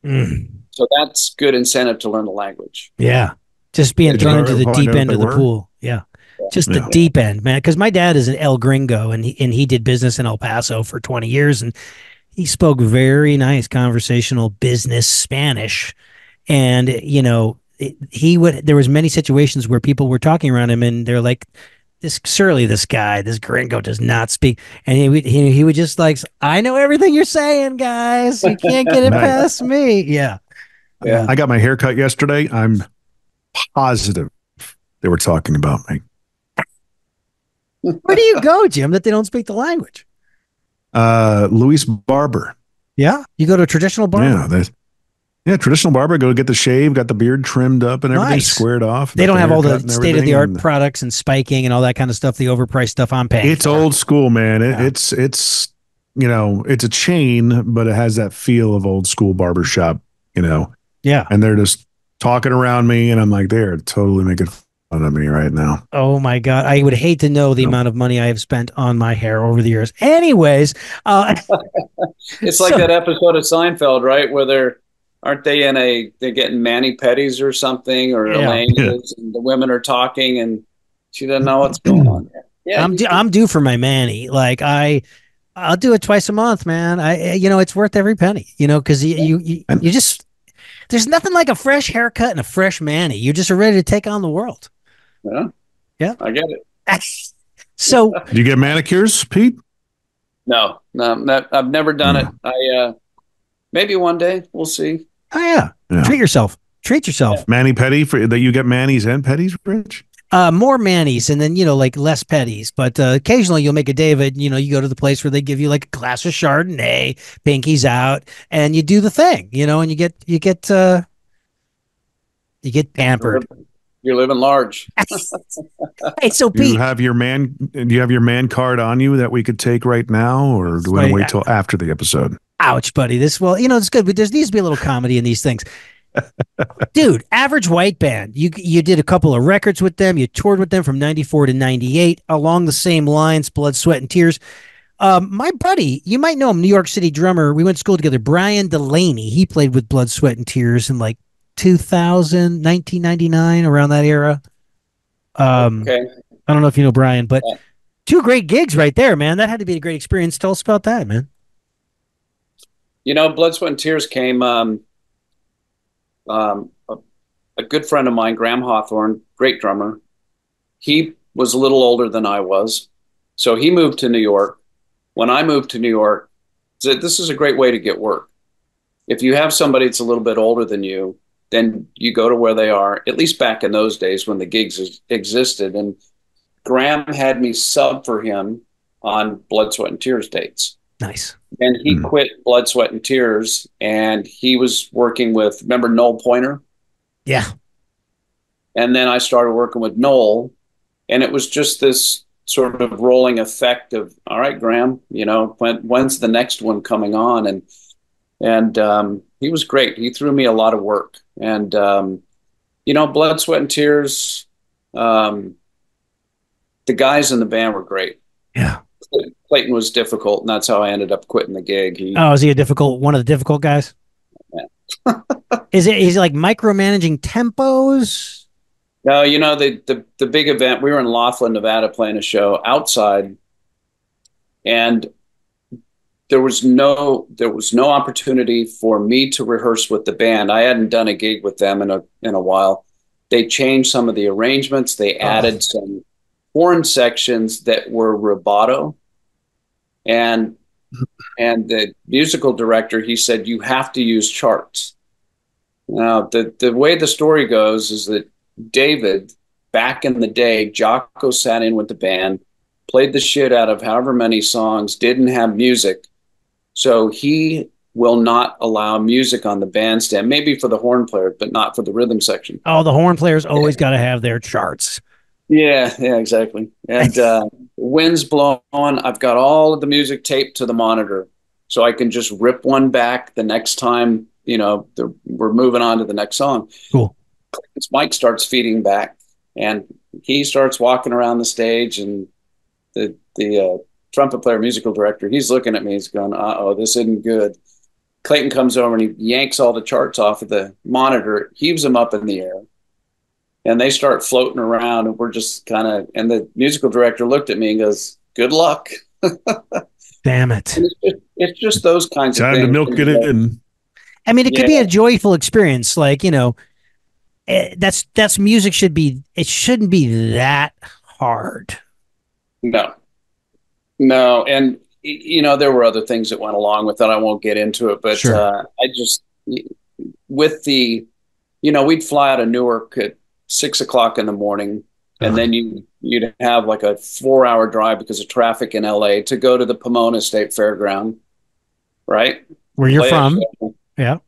Mm. So that's good incentive to learn the language. Yeah, just being thrown into the deep end of the were? pool. Yeah, just yeah. the deep end, man. Because my dad is an El Gringo, and he, and he did business in El Paso for twenty years, and he spoke very nice conversational business Spanish, and you know he would there was many situations where people were talking around him and they're like this surely this guy, this gringo does not speak. And he would he, he would just like, I know everything you're saying, guys. You can't get it past me. Yeah. Yeah. I got my hair cut yesterday. I'm positive they were talking about me. Where do you go, Jim, that they don't speak the language? Uh Luis Barber. Yeah. You go to a traditional barber? Yeah. Yeah, traditional barber. Go get the shave, got the beard trimmed up and everything nice. squared off. They don't have all the state of the art products and spiking and all that kind of stuff. The overpriced stuff I'm paying. It's for. old school, man. It, yeah. It's it's you know it's a chain, but it has that feel of old school barbershop. You know. Yeah. And they're just talking around me, and I'm like, they're totally making fun of me right now. Oh my god, I would hate to know the amount of money I have spent on my hair over the years. Anyways, uh, it's so, like that episode of Seinfeld, right, where they're aren't they in a they're getting mani pedis or something or yeah. Elaine is and the women are talking and she doesn't know what's going on. Yeah, I'm due, I'm due for my mani. Like I I'll do it twice a month, man. I you know it's worth every penny. You know because you, you you you just there's nothing like a fresh haircut and a fresh mani. You just are ready to take on the world. Yeah, yeah, I get it. so do you get manicures, Pete? No, no, I've never done it. I uh maybe one day we'll see. Oh yeah. yeah. Treat yourself. Treat yourself. Manny Petty for that you get Manny's and Petty's, Rich? Uh, more Manny's and then, you know, like less Petties. But uh, occasionally you'll make a David, you know, you go to the place where they give you like a glass of Chardonnay, pinkies out, and you do the thing, you know, and you get, you get, uh, you get pampered. You're living large. hey, so Pete, do you have your man? Do you have your man card on you that we could take right now, or do we wait, wait till after the episode? Ouch, buddy. This well, you know, it's good, but there needs to be a little comedy in these things. Dude, average white band. You you did a couple of records with them. You toured with them from '94 to '98 along the same lines, blood, sweat, and tears. Um, my buddy, you might know him, New York City drummer. We went to school together. Brian Delaney. He played with Blood, Sweat, and Tears in like 2000, 1999, around that era. Um, okay. I don't know if you know Brian, but yeah. two great gigs right there, man. That had to be a great experience. Tell us about that, man. You know, Blood, Sweat, and Tears came. Um, um, a, a, good friend of mine, Graham Hawthorne, great drummer. He was a little older than I was, so he moved to New York. When I moved to New York, said this is a great way to get work. if you have somebody that's a little bit older than you, then you go to where they are. At least back in those days when the gigs existed, and Graham had me sub for him on Blood, Sweat, and Tears dates. Nice. And he mm. quit Blood, Sweat, and Tears, and he was working with. Remember Noel Pointer? Yeah. And then I started working with Noel, and it was just this sort of rolling effect of, all right, Graham, you know, when, when's the next one coming on? And and um, he was great. He threw me a lot of work, and um, you know, blood, sweat, and tears. Um, the guys in the band were great. Yeah. Clayton was difficult, and that's how I ended up quitting the gig. He, oh, is he a difficult one of the difficult guys? Yeah. is it is it like micromanaging tempos? No, you know the, the the big event. We were in Laughlin, Nevada, playing a show outside, and there was no there was no opportunity for me to rehearse with the band. I hadn't done a gig with them in a in a while. They changed some of the arrangements. They oh. added some horn sections that were rubato, and and the musical director he said you have to use charts. Now the the way the story goes is that David back in the day, Jaco sat in with the band, played the shit out of however many songs, didn't have music so he will not allow music on the bandstand, maybe for the horn player, but not for the rhythm section. Oh, the horn players always got to have their charts. Yeah, yeah, exactly. And uh, wind's blowing. I've got all of the music taped to the monitor, so I can just rip one back the next time. You know, the, we're moving on to the next song. Cool. Mike starts feeding back, and he starts walking around the stage, and the the uh, trumpet player, musical director, he's looking at me. He's going, "Uh oh, this isn't good." Clayton comes over and he yanks all the charts off of the monitor, heaves them up in the air, and they start floating around. And we're just kind of. And the musical director looked at me and goes, "Good luck." Damn it! It's just, it's just, those kinds Time of things. Time to milk it in. I mean, it could yeah. be a joyful experience. Like you know, eh, that's that's music should be. It shouldn't be that hard. No, no, and you know there were other things that went along with that. I won't get into it, but sure. uh, I just with the, you know, we'd fly out of Newark at six o'clock in the morning, and uh-huh. then you you'd have like a four hour drive because of traffic in LA to go to the Pomona State Fairground, right? Where you're Play from? Yeah.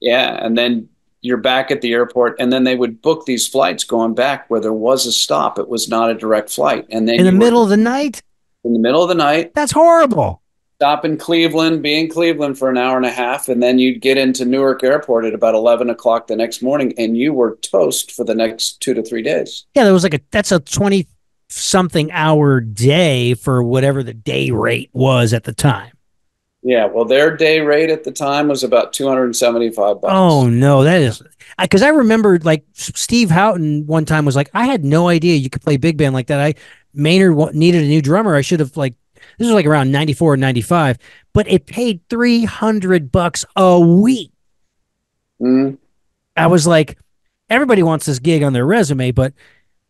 Yeah, and then you're back at the airport, and then they would book these flights going back where there was a stop. It was not a direct flight, and then in the middle of the night in the middle of the night. That's horrible. Stop in Cleveland, be in Cleveland for an hour and a half, and then you'd get into Newark Airport at about eleven o'clock the next morning, and you were toast for the next two to three days. Yeah, there was like a that's a twenty something hour day for whatever the day rate was at the time. Yeah, well, their day rate at the time was about two hundred and seventy-five bucks. Oh no, that is because I, I remember like Steve Houghton one time was like, I had no idea you could play big band like that. I Maynard needed a new drummer. I should have like this was like around 94 95, but it paid 300 bucks a week. Mm. I was like, everybody wants this gig on their resume, but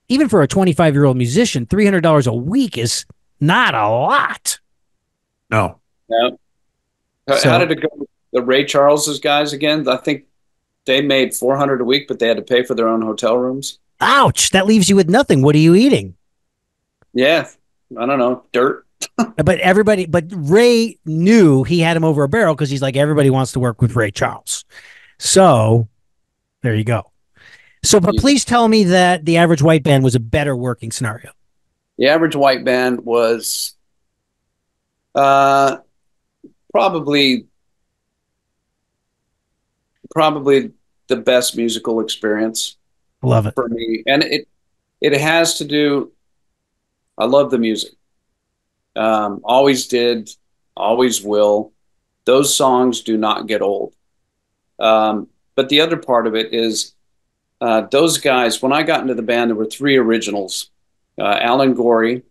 even for a 25 year old musician, $300 a week is not a lot. No. No. So, How did it go? The Ray Charles's guys again? I think they made 400 a week, but they had to pay for their own hotel rooms. Ouch. That leaves you with nothing. What are you eating? Yeah, I don't know, dirt. But everybody, but Ray knew he had him over a barrel because he's like everybody wants to work with Ray Charles. So there you go. So, but please tell me that the average white band was a better working scenario. The average white band was uh, probably probably the best musical experience. Love it for me, and it it has to do I love the music. Um, always did, always will. Those songs do not get old. Um, but the other part of it is uh, those guys, when I got into the band, there were three originals uh, Alan Gorrie,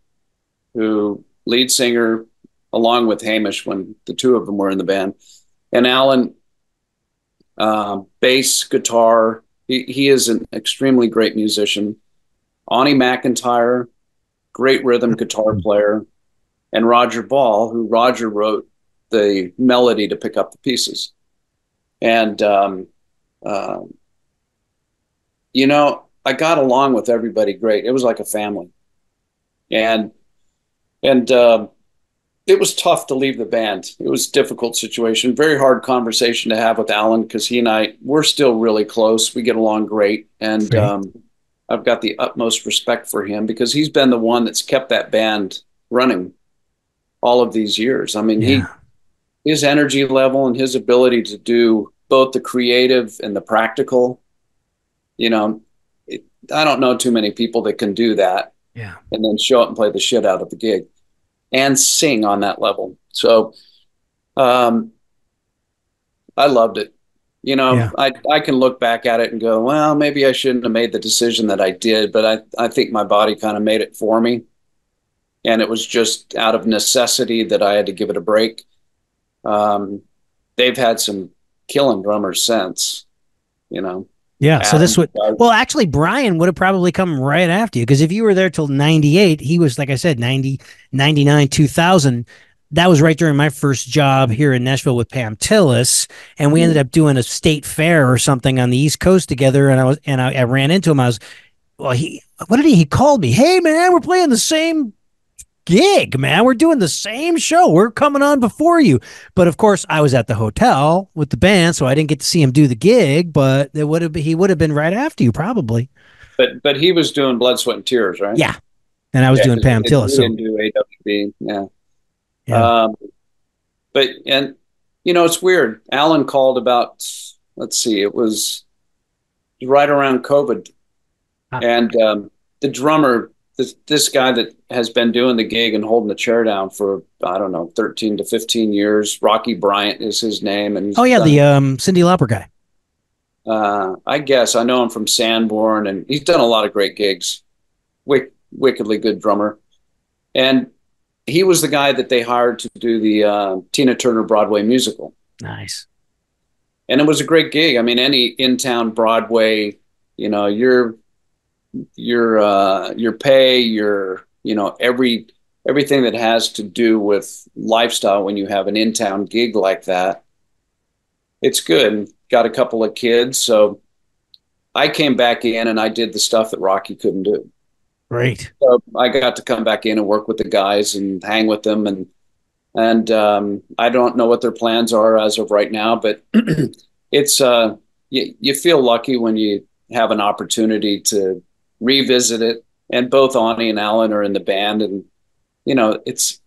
who lead singer, along with Hamish when the two of them were in the band, and Alan, uh, bass, guitar. He, he is an extremely great musician. Onnie McIntyre, great rhythm guitar player, and Roger Ball, who Roger wrote the melody to pick up the pieces. and um, uh, you know, I got along with everybody great. It was like a family, and and uh, it was tough to leave the band. It was a difficult situation, very hard conversation to have with Alan because he and I we're still really close. We get along great, and um, I've got the utmost respect for him because he's been the one that's kept that band running all of these years. I mean, yeah. he his energy level and his ability to do both the creative and the practical. You know, it, I don't know too many people that can do that. Yeah. And then show up and play the shit out of the gig and sing on that level. So um I loved it. You know, yeah. I I can look back at it and go, well, maybe I shouldn't have made the decision that I did, but I I think my body kind of made it for me. And it was just out of necessity that I had to give it a break. Um, they've had some killing drummers since, you know. Yeah. Adam, so this would, well, actually, Brian would have probably come right after you because if you were there till 98, he was, like I said, 90, 99, 2000. That was right during my first job here in Nashville with Pam Tillis. And we ended mm-hmm. up doing a state fair or something on the East Coast together. And I was, and I, I ran into him. I was, well, he, what did he, he called me, Hey man, we're playing the same gig, man. We're doing the same show. We're coming on before you. But of course, I was at the hotel with the band, so I didn't get to see him do the gig, but it would have he would have been right after you probably. But but he was doing blood, sweat, and tears, right? Yeah. And I was yeah, doing Pam Tillis. So. didn't do AWB. Yeah. yeah. Um, but and you know, it's weird. Alan called about let's see, it was right around COVID. Ah. And um, the drummer this this guy that has been doing the gig and holding the chair down for I don't know 13 to 15 years. Rocky Bryant is his name, and oh yeah, done, the um, Cyndi Lauper guy. Uh, I guess I know him from Sanborn, and he's done a lot of great gigs. Wick, wickedly good drummer, and he was the guy that they hired to do the uh, Tina Turner Broadway musical. Nice. And it was a great gig. I mean, any in town Broadway, you know, you're your uh, your pay, your you know every everything that has to do with lifestyle when you have an in town gig like that. It's good. Got a couple of kids, so I came back in and I did the stuff that Rocky couldn't do. Great. So I got to come back in and work with the guys and hang with them and and um, I don't know what their plans are as of right now, but it's uh, you, you feel lucky when you have an opportunity to revisit it. And both Onnie and Alan are in the band, and you know, it's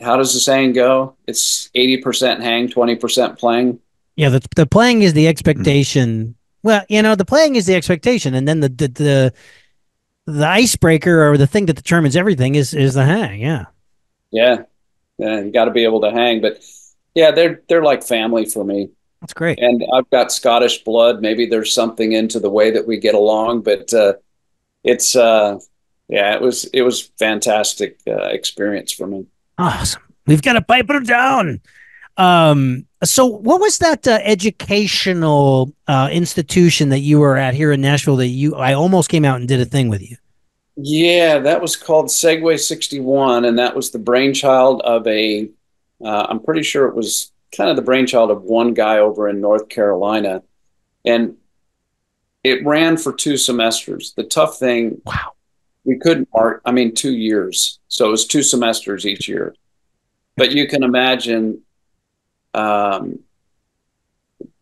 how does the saying go? It's eighty percent hang, twenty percent playing. Yeah, the the playing is the expectation. Mm-hmm. Well, you know, the playing is the expectation, and then the the the, the icebreaker or the thing that determines everything is is the hang. Yeah. Yeah, yeah, you got to be able to hang, but yeah, they're they're like family for me. That's great. And I've got Scottish blood. Maybe there's something into the way that we get along, but uh, it's uh yeah it was it was fantastic uh, experience for me. Awesome. We've got to pipe it down. Um so what was that uh, educational uh, institution that you were at here in nashville that you i almost came out and did a thing with you? Yeah that was called Segue 61 and that was the brainchild of a uh, i'm pretty sure it was kind of the brainchild of one guy over in north carolina. And it ran for two semesters. The tough thing, wow, we couldn't mark. I mean, two years, so it was two semesters each year. But you can imagine um,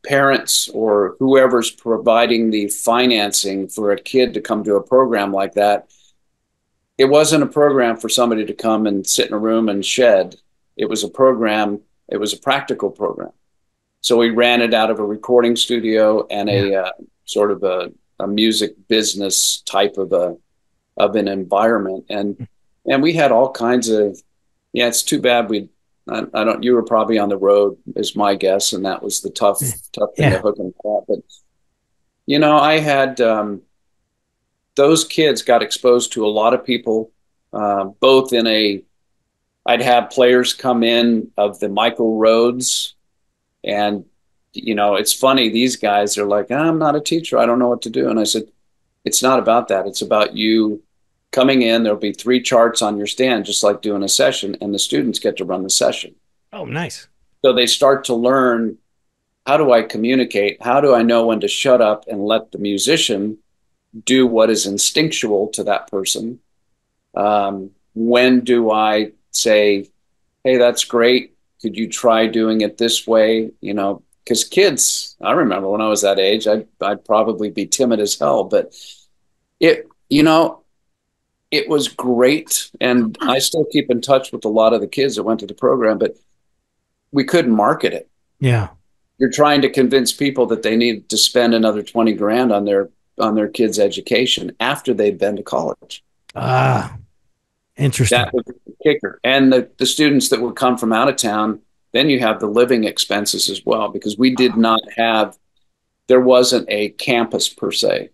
parents or whoever's providing the financing for a kid to come to a program like that. It wasn't a program for somebody to come and sit in a room and shed. It was a program. It was a practical program. So we ran it out of a recording studio and a uh, sort of a, a music business type of a of an environment. And and we had all kinds of yeah it's too bad we I, I, don't you were probably on the road is my guess and that was the tough tough thing yeah. to hook and call but you know i had um, those kids got exposed to a lot of people uh, both in a i'd have players come in of the michael rhodes and you know, it's funny. These guys are like, I'm not a teacher. I don't know what to do. And I said, it's not about that. It's about you coming in. There'll be three charts on your stand, just like doing a session, and the students get to run the session. Oh, nice. So they start to learn how do I communicate? How do I know when to shut up and let the musician do what is instinctual to that person? Um, when do I say, hey, that's great. Could you try doing it this way? You know, because kids, I remember when I was that age, I'd, I'd probably be timid as hell, but it, you know, it was great. And I still keep in touch with a lot of the kids that went to the program, but we couldn't market it. Yeah. You're trying to convince people that they need to spend another 20 grand on their on their kids' education after they've been to college. Ah, interesting. That was the kicker. And the, the students that would come from out of town, then you have the living expenses as well, because we did not have there wasn't a campus per se.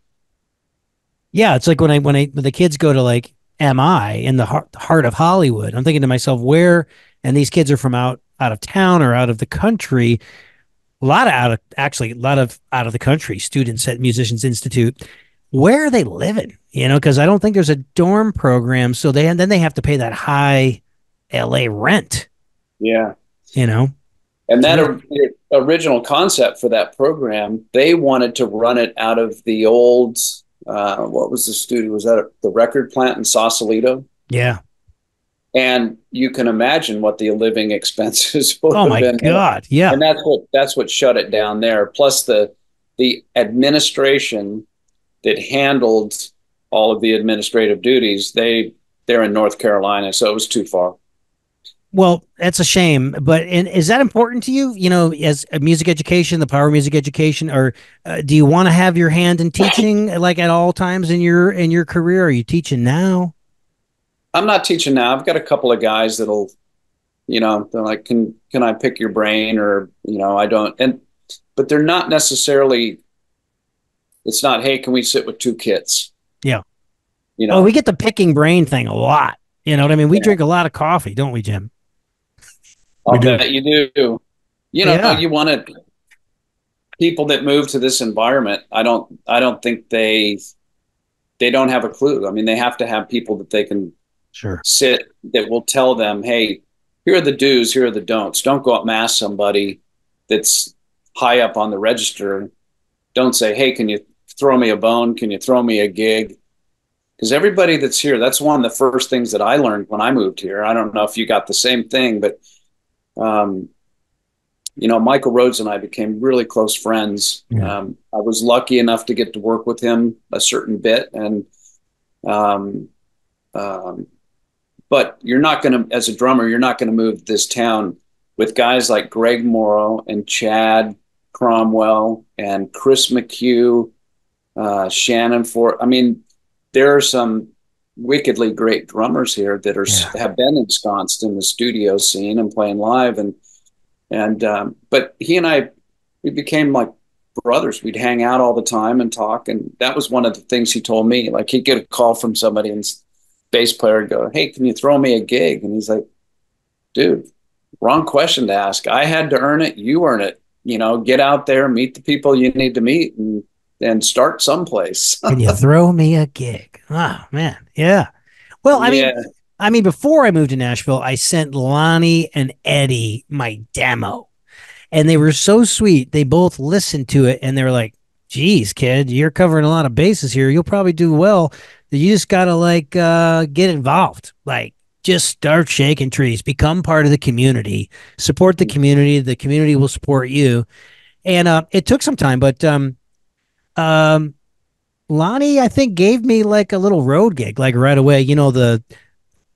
Yeah, it's like when I when I when the kids go to like MI in the heart, heart of Hollywood. I'm thinking to myself, where and these kids are from out out of town or out of the country. A lot of out of actually a lot of out of the country students at Musicians Institute. Where are they living? You know, because I don't think there's a dorm program, so they and then they have to pay that high LA rent. Yeah, you know, and that original concept for that program, they wanted to run it out of the old uh, what was the studio? Was that the record plant in Sausalito? Yeah. And you can imagine what the living expenses would oh have been. Oh my God! Yeah, and that's what that's what shut it down there. Plus the the administration that handled all of the administrative duties. They they're in North Carolina, so it was too far. Well, that's a shame, but and is that important to you? You know, as a music education, the power of music education, or uh, do you want to have your hand in teaching, like at all times in your in your career? Are you teaching now? I'm not teaching now. I've got a couple of guys that'll, you know, they're like, can can I pick your brain, or you know, I don't, and but they're not necessarily. It's not, hey, can we sit with two kids? Yeah. You know, well, we get the picking brain thing a lot. You know what I mean? We yeah. drink a lot of coffee, don't we, Jim? I'll bet you do. You know, yeah. you want to people that move to this environment. I don't. I don't think they they don't have a clue. I mean, they have to have people that they can sure sit that will tell them, hey, here are the do's, here are the don'ts. Don't go up mass somebody that's high up on the register. Don't say, hey, can you throw me a bone? Can you throw me a gig? Because everybody that's here, that's one of the first things that I learned when I moved here. I don't know if you got the same thing, but um, you know, Michael Rhodes and I became really close friends. Yeah. Um, I was lucky enough to get to work with him a certain bit, and um, um, but you're not going to, as a drummer, you're not going to move this town with guys like Greg Morrow and Chad Cromwell and Chris McHugh, uh, Shannon Ford. I mean, there are some wickedly great drummers here that are yeah. have been ensconced in the studio scene and playing live and and um, but he and I we became like brothers. We'd hang out all the time and talk and that was one of the things he told me. Like he'd get a call from somebody and bass player would go hey can you throw me a gig? And he's like dude wrong question to ask. I had to earn it. You earn it. You know get out there meet the people you need to meet and and start someplace. Can you throw me a gig? Oh man, yeah. Well, I yeah. mean, I mean, before I moved to Nashville, I sent Lonnie and Eddie my demo, and they were so sweet. They both listened to it, and they were like, "Geez, kid, you're covering a lot of bases here. You'll probably do well. You just gotta like uh, get involved, like." Just start shaking trees, become part of the community, support the community. The community will support you. And uh, it took some time, but um, um, Lonnie, I think, gave me like a little road gig, like right away. You know, the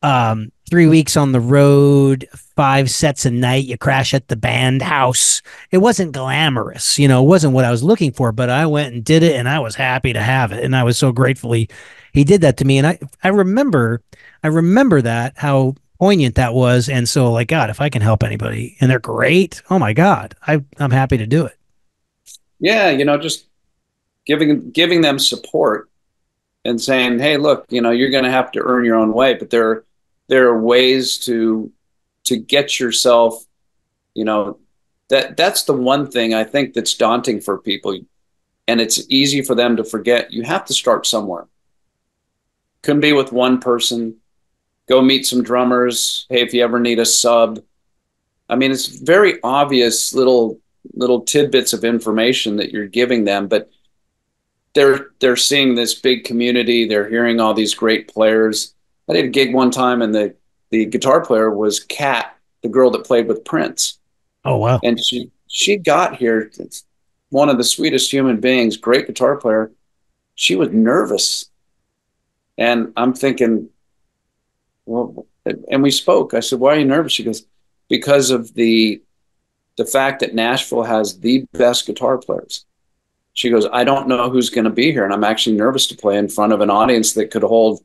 um, three weeks on the road, five sets a night, you crash at the band house. It wasn't glamorous, you know, it wasn't what I was looking for, but I went and did it and I was happy to have it. And I was so grateful he, he did that to me. And I, I remember, I remember that, how poignant that was. And so, like, God, if I can help anybody and they're great, oh my God, I, I'm happy to do it. Yeah. You know, just giving giving them support and saying, "Hey, look, you know, you're going to have to earn your own way, but there there are ways to to get yourself, you know, that that's the one thing I think that's daunting for people and it's easy for them to forget. You have to start somewhere. Couldn't be with one person. Go meet some drummers. Hey, if you ever need a sub. I mean, it's very obvious little little tidbits of information that you're giving them, but they're they're seeing this big community. They're hearing all these great players. I did a gig one time, and the the guitar player was Kat, the girl that played with Prince. Oh wow! And she she got here. One of the sweetest human beings, great guitar player. She was nervous, and I'm thinking, well, and we spoke. I said, "Why are you nervous?" She goes, "Because of the the fact that Nashville has the best guitar players." She goes, I don't know who's going to be here. And I'm actually nervous to play in front of an audience that could hold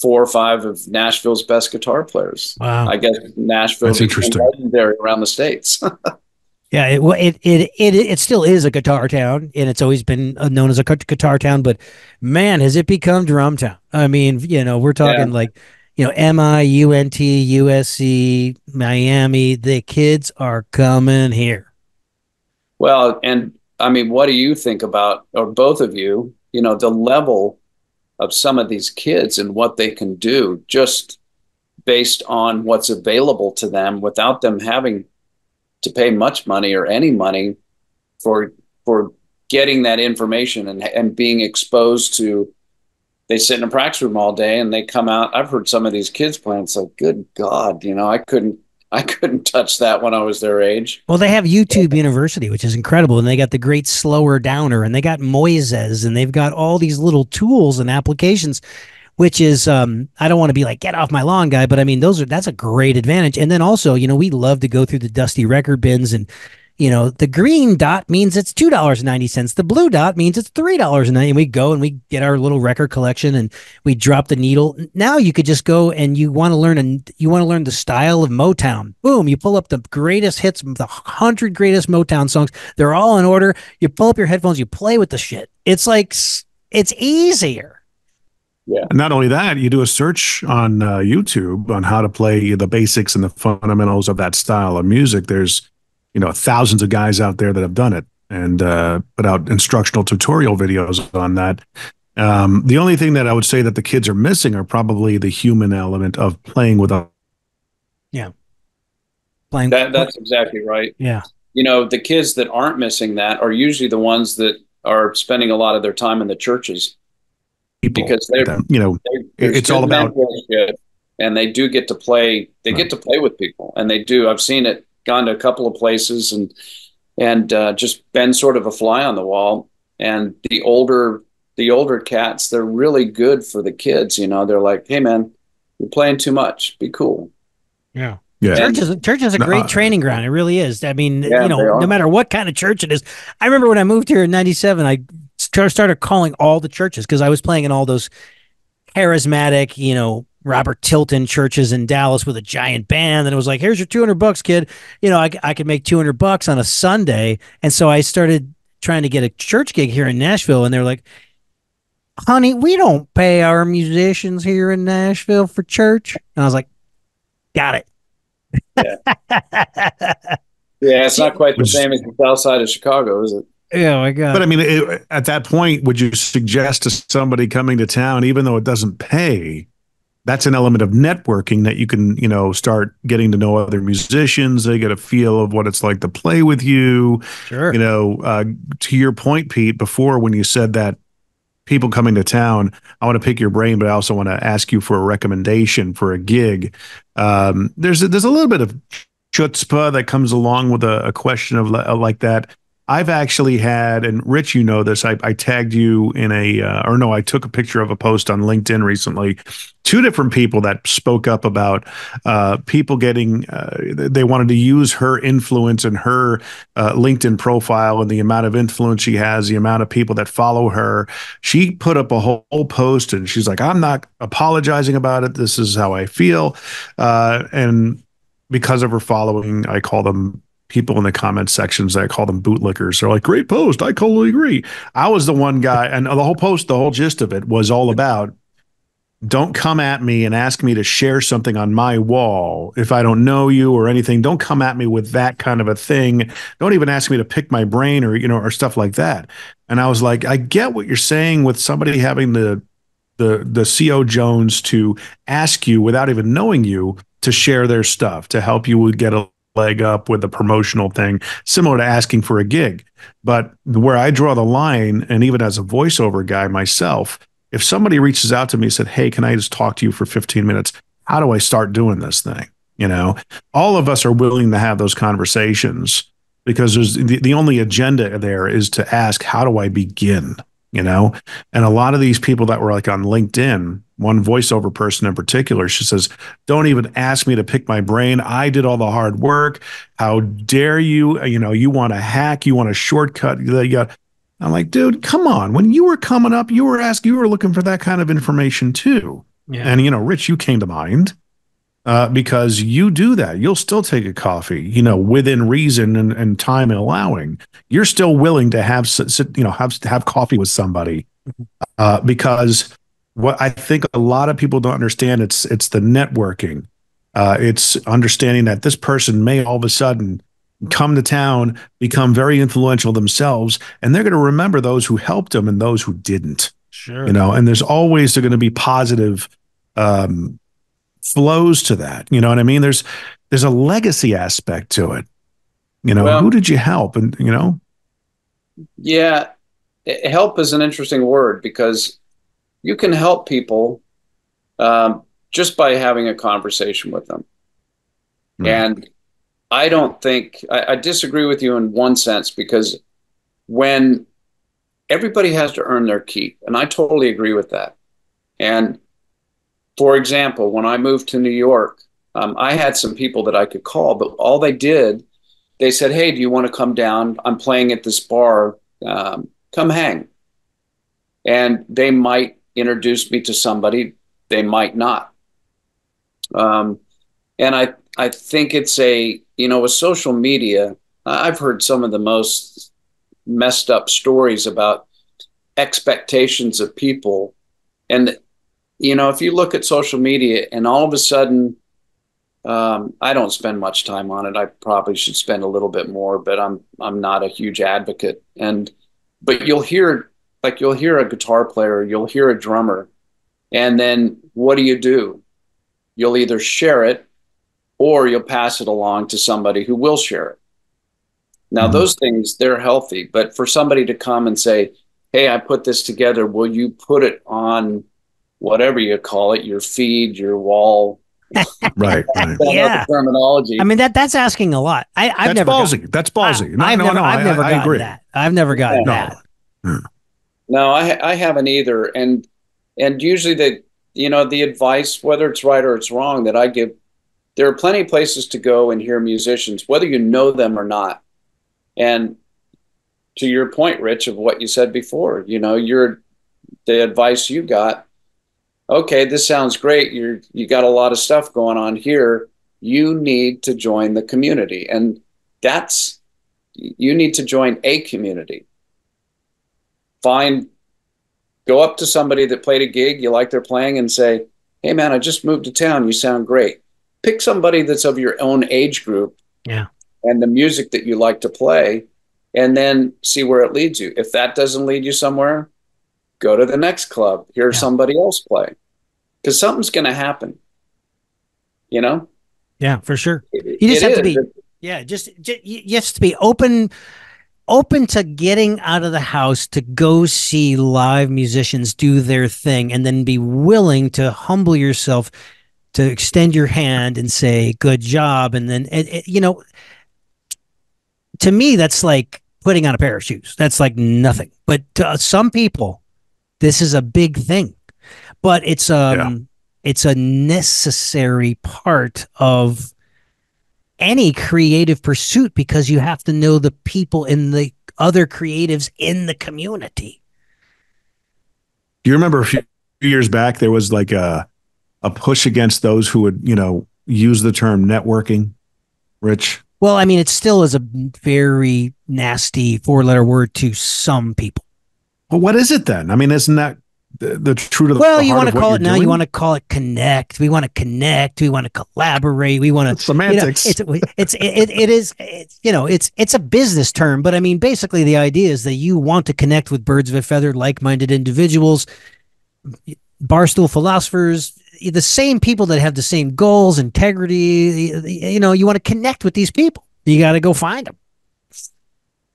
four or five of Nashville's best guitar players. Wow. I guess Nashville is legendary around the States. yeah. It, well, it, it, it, it still is a guitar town and it's always been uh, known as a guitar town, but man, has it become drum town? I mean, you know, we're talking yeah. like, you know, MI, UNT, USC, Miami, the kids are coming here. Well, and I mean, what do you think about, or both of you, you know, the level of some of these kids and what they can do just based on what's available to them without them having to pay much money or any money for for getting that information and and being exposed to they sit in a practice room all day and they come out. I've heard some of these kids playing it's like good god you know i couldn't I couldn't touch that when I was their age. Well, they have YouTube University, which is incredible, and they got the great slower downer, and they got Moises, and they've got all these little tools and applications, which is um, I don't want to be like get off my lawn guy, but I mean those are that's a great advantage. And then also, you know, we love to go through the dusty record bins and you know, the green dot means it's two dollars ninety cents. The blue dot means it's $3.90. and. We go and we get our little record collection and we drop the needle. Now you could just go and you want to learn and you want to learn the style of Motown. Boom! You pull up the greatest hits, the hundred greatest Motown songs. They're all in order. You pull up your headphones. You play with the shit. It's like it's easier. Yeah. And not only that, you do a search on uh, YouTube on how to play the basics and the fundamentals of that style of music. There's you know thousands of guys out there that have done it and uh, put out instructional tutorial videos on that. Um, the only thing that I would say that the kids are missing are probably the human element of playing with a. Yeah. Playing. That, that's exactly right. Yeah. You know, the kids that aren't missing that are usually the ones that are spending a lot of their time in the churches. People, because they're, you know, they're, it's all about. And they do get to play. They right. get to play with people, and they do. I've seen it gone to a couple of places and and uh, just been sort of a fly on the wall. And the older the older cats, they're really good for the kids. You know, they're like, "Hey, man, you're playing too much. Be cool." Yeah. Yeah. Church is church is a great uh, training ground. It really is. I mean, yeah, you know, no matter what kind of church it is. I remember when I moved here in '97, I started calling all the churches because I was playing in all those charismatic, you know, Robert Tilton churches in Dallas with a giant band. And it was like, here's your 200 bucks, kid. You know, I, I could make 200 bucks on a Sunday. And so I started trying to get a church gig here in Nashville. And they're like, honey, we don't pay our musicians here in Nashville for church. And I was like, got it. Yeah, yeah it's not quite the same as the south side of Chicago, is it? Yeah, my God. But I mean, it, at that point, would you suggest to somebody coming to town, even though it doesn't pay, that's an element of networking that you can you know start getting to know other musicians. They get a feel of what it's like to play with you. Sure. You know uh, to your point pete before when you said that people coming to town i want to pick your brain but i also want to ask you for a recommendation for a gig. Um, there's a, there's a little bit of chutzpah that comes along with a, a question of like that I've actually had, and Rich, you know this. I, I tagged you in a, uh, or no, I took a picture of a post on LinkedIn recently. Two different people that spoke up about uh, people getting, uh, they wanted to use her influence and her uh, LinkedIn profile and the amount of influence she has, the amount of people that follow her. She put up a whole, whole post and she's like, I'm not apologizing about it. This is how I feel. Uh, and because of her following, I call them people in the comment sections that call them bootlickers. They're like, great post. I totally agree. I was the one guy, and the whole post, the whole gist of it was all about don't come at me and ask me to share something on my wall if I don't know you or anything. Don't come at me with that kind of a thing. Don't even ask me to pick my brain or, you know, or stuff like that. And I was like, I get what you're saying with somebody having the, the, the CO Jones to ask you without even knowing you to share their stuff, to help you get a leg up with a promotional thing, similar to asking for a gig. But where I draw the line, and even as a voiceover guy myself, if somebody reaches out to me and said, Hey, can I just talk to you for 15 minutes? How do I start doing this thing? You know, all of us are willing to have those conversations because there's the, the only agenda there is to ask, How do I begin? You know, and a lot of these people that were like on LinkedIn, one voiceover person in particular, she says, Don't even ask me to pick my brain. I did all the hard work. How dare you? You know, you want to hack, you want a shortcut. You got, I'm like, dude, come on. When you were coming up, you were asking, you were looking for that kind of information too. Yeah. And, you know, Rich, you came to mind uh, because you do that. You'll still take a coffee, you know, within reason and, and time and allowing. You're still willing to have, sit, you know, have, have coffee with somebody mm-hmm. uh, because what I think a lot of people don't understand, it's, it's the networking. Uh, it's understanding that this person may all of a sudden come to town, become very influential themselves, and they're going to remember those who helped them and those who didn't. Sure. You know, and there's always they're going to be positive um, flows to that. You know what I mean? There's there's a legacy aspect to it. You know, well, who did you help? And you know, yeah, help is an interesting word because you can help people um, just by having a conversation with them. Mm. And I don't think I, I disagree with you in one sense because when everybody has to earn their keep, and I totally agree with that. And for example, when I moved to New York, um, I had some people that I could call, but all they did, they said, "Hey, do you want to come down? I'm playing at this bar. Um, come hang." And they might introduce me to somebody, they might not. Um, and I I think it's a, you know, with social media, I've heard some of the most messed up stories about expectations of people. And, you know, if you look at social media and all of a sudden, um, I don't spend much time on it. I probably should spend a little bit more, but I'm I'm not a huge advocate. And but you'll hear like you'll hear a guitar player, you'll hear a drummer, and then what do you do? You'll either share it or you'll pass it along to somebody who will share it. Now, mm-hmm. those things, they're healthy, but for somebody to come and say, Hey, I put this together, will you put it on whatever you call it, your feed, your wall? right. right. yeah. Terminology. I mean that that's asking a lot. I, I've that's never ballsy. Gotten, that's ballsy. No, I've no, never, no, I've I, never I, gotten I that. I've never gotten no. that. No, no I, I haven't either. And and usually the you know the advice, whether it's right or it's wrong, that I give there are plenty of places to go and hear musicians, whether you know them or not. And to your point, Rich, of what you said before, you know, your the advice you got. Okay, this sounds great. You're you got a lot of stuff going on here. You need to join the community, and that's you need to join a community. Find, go up to somebody that played a gig you like their playing, and say, "Hey, man, I just moved to town. You sound great." pick somebody that's of your own age group yeah and the music that you like to play and then see where it leads you if that doesn't lead you somewhere go to the next club. Hear yeah. somebody else play. Because something's going to happen. You know? Yeah for sure. You just have is. to be yeah just, just you have to be open open to getting out of the house to go see live musicians do their thing and then be willing to humble yourself to extend your hand and say good job. And then you know to me that's like putting on a pair of shoes. That's like nothing. But to uh, some people this is a big thing but it's um yeah. it's a necessary part of any creative pursuit because you have to know the people in the other creatives in the community do you remember a few years back there was like a a push against those who would, you know, use the term networking, Rich? Well, I mean, it still is a very nasty four letter word to some people. Well, what is it then? I mean, isn't that the, the true to the well you want to call it now doing? you want to call it connect we want to connect we want to collaborate we want to semantics you know, it's it's it, it is it's you know it's it's a business term but i mean basically the idea is that you want to connect with birds of a feather like-minded individuals barstool philosophers, the same people that have the same goals, integrity. You know, you want to connect with these people. You got to go find them.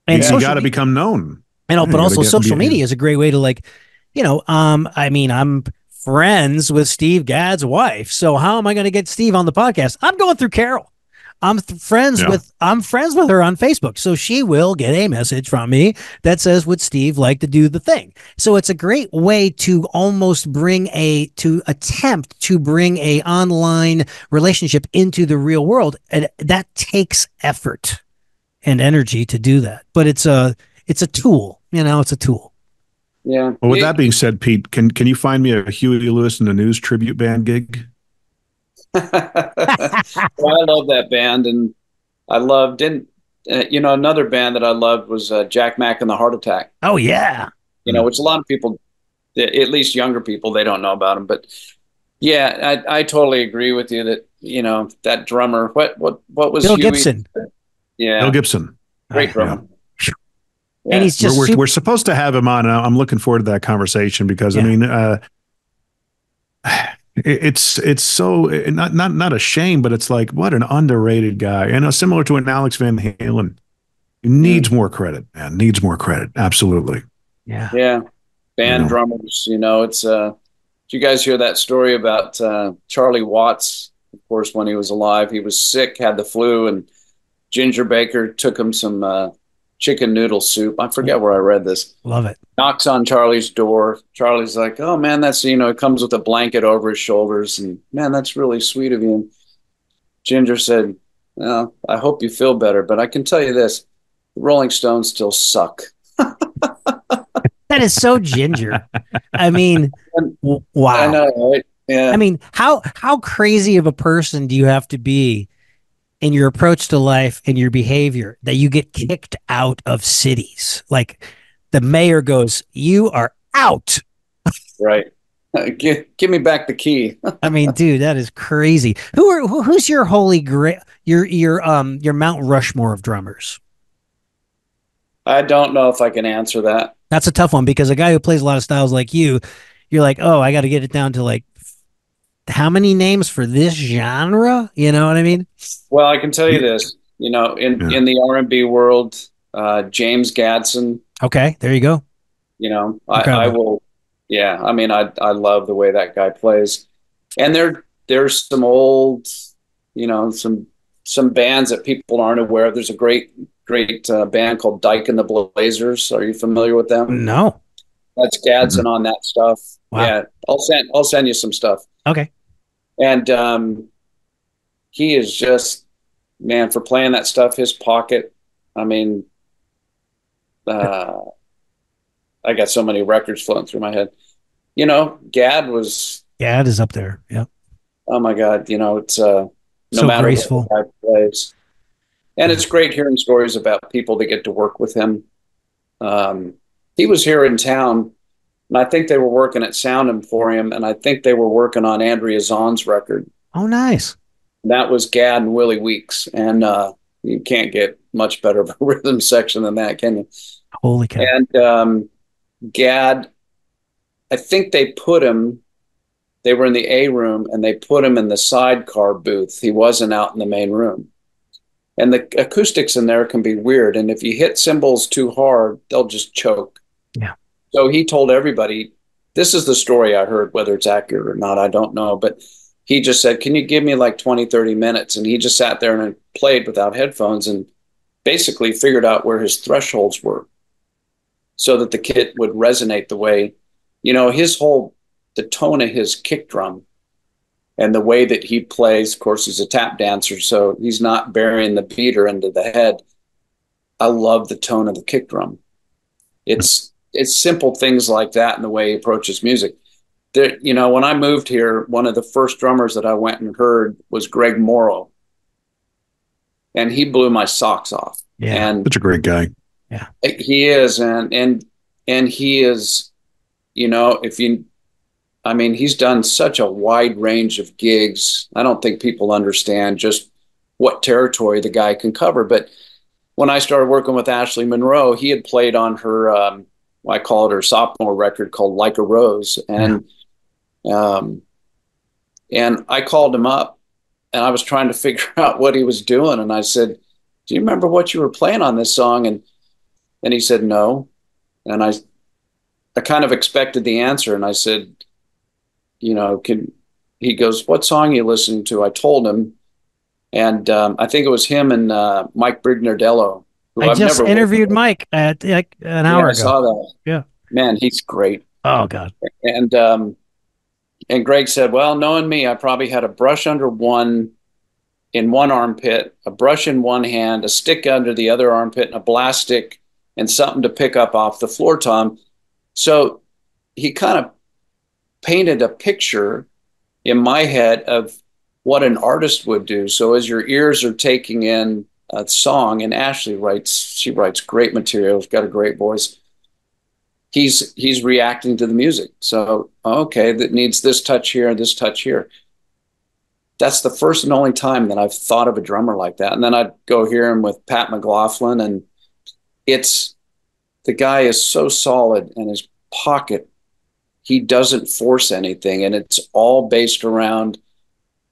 And yeah, you got to become known. And but also social media is a great way to like, you know, um, I mean, I'm friends with Steve Gadd's wife. So how am I going to get Steve on the podcast? I'm going through Carol. I'm th- friends yeah. with I'm friends with her on Facebook. So she will get a message from me that says would Steve like to do the thing. So it's a great way to almost bring a to attempt to bring a online relationship into the real world and that takes effort and energy to do that. But it's a it's a tool, you know, it's a tool. Yeah. Well, with that being said, Pete, can can you find me a Huey Lewis and the News tribute band gig? well, I love that band, and I loved didn't uh, you know another band that I loved was uh, Jack Mack and the Heart Attack. Oh yeah, you know, which a lot of people, at least younger people, they don't know about them. But yeah, I, I totally agree with you that you know that drummer. What what what was Bill Huey? Gibson? Yeah, Bill Gibson, great drummer. Yeah. Yeah. And he's just we're, we're, we're, supposed to have him on. I'm looking forward to that conversation because yeah. I mean, uh, it's it's so not not not a shame, but it's like what an underrated guy. And uh, similar to an Alex Van Halen, he needs more credit. Man, needs more credit. Absolutely. Yeah. Yeah. Band you know. drummers. You know, it's uh. Did you guys hear that story about uh, Charlie Watts? Of course, when he was alive, he was sick, had the flu, and Ginger Baker took him some uh, chicken noodle soup. I forget where I read this. Love it. Knocks on Charlie's door. Charlie's like, "Oh man, that's you know, it comes with a blanket over his shoulders, and man, that's really sweet of you." And Ginger said, "Well, I hope you feel better, but I can tell you this: the Rolling Stones still suck." that is so Ginger. I mean, wow. I know, right? Yeah. I mean, how how crazy of a person do you have to be in your approach to life and your behavior that you get kicked out of cities. Like the mayor goes, "You are out." Right. Give, give me back the key. I mean, dude, that is crazy. Who are who, who's your holy grail? Your your um your Mount Rushmore of drummers. I don't know if I can answer that. That's a tough one because a guy who plays a lot of styles like you, you're like, oh, I got to get it down to like how many names for this genre? You know what I mean? Well, I can tell you this. You know, in yeah. in the R and B world, uh, James Gadson. Okay, there you go. You know, I, I, will. Yeah, I mean, I I love the way that guy plays, and there there's some old, you know, some some bands that people aren't aware of. There's a great great uh, band called Dyke and the Blazers. Are you familiar with them? No. That's Gadson mm-hmm. on that stuff. Wow. Yeah, I'll send I'll send you some stuff. Okay. And um, he is just man for playing that stuff. His pocket. I mean, uh, I got so many records floating through my head. You know, Gadd was. Gadd is up there. Yep. Oh my God! You know, it's uh, no so matter graceful. what plays, and it's great hearing stories about people that get to work with him. Um, he was here in town and I think they were working at Sound Emporium, and I think they were working on Andrea Zonn's record. Oh, nice. That was Gadd and Willie Weeks, and uh, you can't get much better of a rhythm section than that, can you? Holy cow! And um, Gadd, I think they put him. They were in the A room, and they put him in the sidecar booth. He wasn't out in the main room and the acoustics in there can be weird. And if you hit cymbals too hard, they'll just choke. Yeah. So he told everybody, this is the story I heard, whether it's accurate or not, I don't know. But he just said, Can you give me like 20, 30 minutes? And he just sat there and played without headphones and basically figured out where his thresholds were so that the kit would resonate the way, you know, his whole, the tone of his kick drum and the way that he plays. Of course, he's a tap dancer, so he's not burying the beater into the head. I love the tone of the kick drum. It's it's simple things like that in the way he approaches music. There, you know, when I moved here, one of the first drummers that I went and heard was Greg Morrow, and he blew my socks off. Yeah, and such a great guy. Yeah, he is, and and and he is. You know, if you, I mean, he's done such a wide range of gigs. I don't think people understand just what territory the guy can cover. But when I started working with Ashley Monroe, he had played on her um, I call it her sophomore record called Like a Rose. And Um, and I called him up and I was trying to figure out what he was doing. And I said, Do you remember what you were playing on this song? And and he said, No. And I I kind of expected the answer. And I said, you know, can he goes, What song you listening to? I told him. And um, I think it was him and uh, Mike Brignardello. I I've just interviewed Mike at like an hour yeah, ago. I saw that. Yeah. Man, he's great. Oh God. And um, and Greg said, Well, knowing me, I probably had a brush under one in one armpit, a brush in one hand, a stick under the other armpit, and a blast stick and something to pick up off the floor tom. So he kind of painted a picture in my head of what an artist would do. So as your ears are taking in a song, and Ashley writes, she writes great material, she's got a great voice. He's he's reacting to the music. So okay, that needs this touch here and this touch here. That's the first and only time that I've thought of a drummer like that. And then I'd go hear him with Pat McLaughlin, and it's the guy is so solid in his pocket. He doesn't force anything, and it's all based around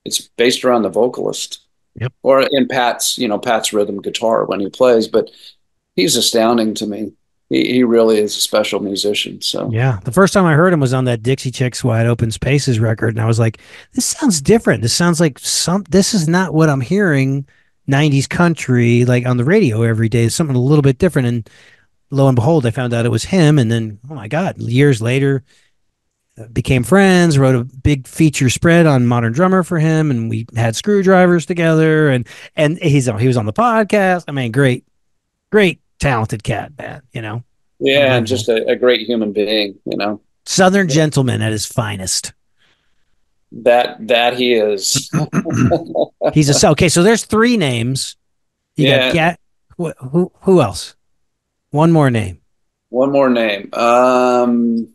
it's based around the vocalist. Yep. Or in Pat's, you know, Pat's rhythm guitar when he plays, but he's astounding to me. He, he really is a special musician. So yeah, the first time I heard him was on that Dixie Chicks Wide Open Spaces record, and I was like, "This sounds different. This sounds like some. This is not what I'm hearing 90s country like on the radio every day. It's something a little bit different." And lo and behold, I found out it was him. And then, oh my God, years later, became friends, wrote a big feature spread on Modern Drummer for him, and we had screwdrivers together, and and he's he was on the podcast. I mean, great, great, talented cat, man. You know. Yeah, and just a, a great human being. You know, Southern gentleman at his finest. That that he is. he's a so okay. So there's three names. You yeah. got Who, who who else? One more name. One more name. Um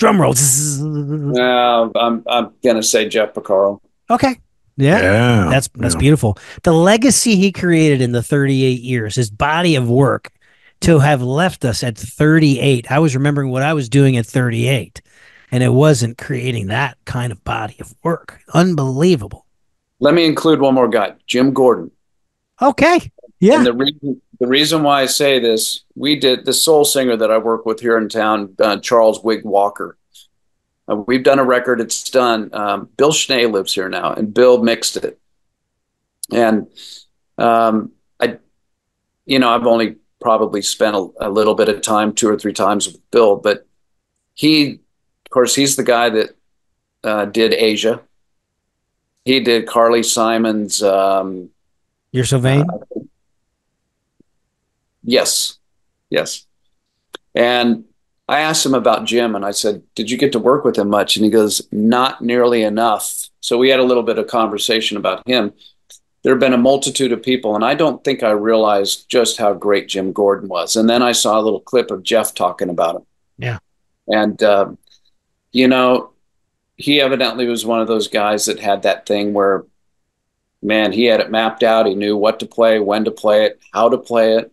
Drum roll. No, I'm I'm gonna say Jeff Porcaro. Okay. Yeah. yeah that's that's yeah. beautiful. The legacy he created in the 38 years, his body of work to have left us at 38. I was remembering what I was doing at 38, and it wasn't creating that kind of body of work. Unbelievable. Let me include one more guy, Jim Gordon. Okay. Yeah. And the reason the reason why I say this, we did the soul singer that I work with here in town, uh, Charles Wigg Walker. Uh, we've done a record. It's done. Um, Bill Schnee lives here now, and Bill mixed it. And um, I, you know, I've only probably spent a, a, little bit of time, two or three times with Bill, but he, of course, he's the guy that uh, did Asia. He did Carly Simon's. Um, You're so vain. Uh, Yes, yes. And I asked him about Jim and I said, Did you get to work with him much? And he goes, Not nearly enough. So we had a little bit of conversation about him. There have been a multitude of people, and I don't think I realized just how great Jim Gordon was. And then I saw a little clip of Jeff talking about him. Yeah. And, um, you know, he evidently was one of those guys that had that thing where, man, he had it mapped out. He knew what to play, when to play it, how to play it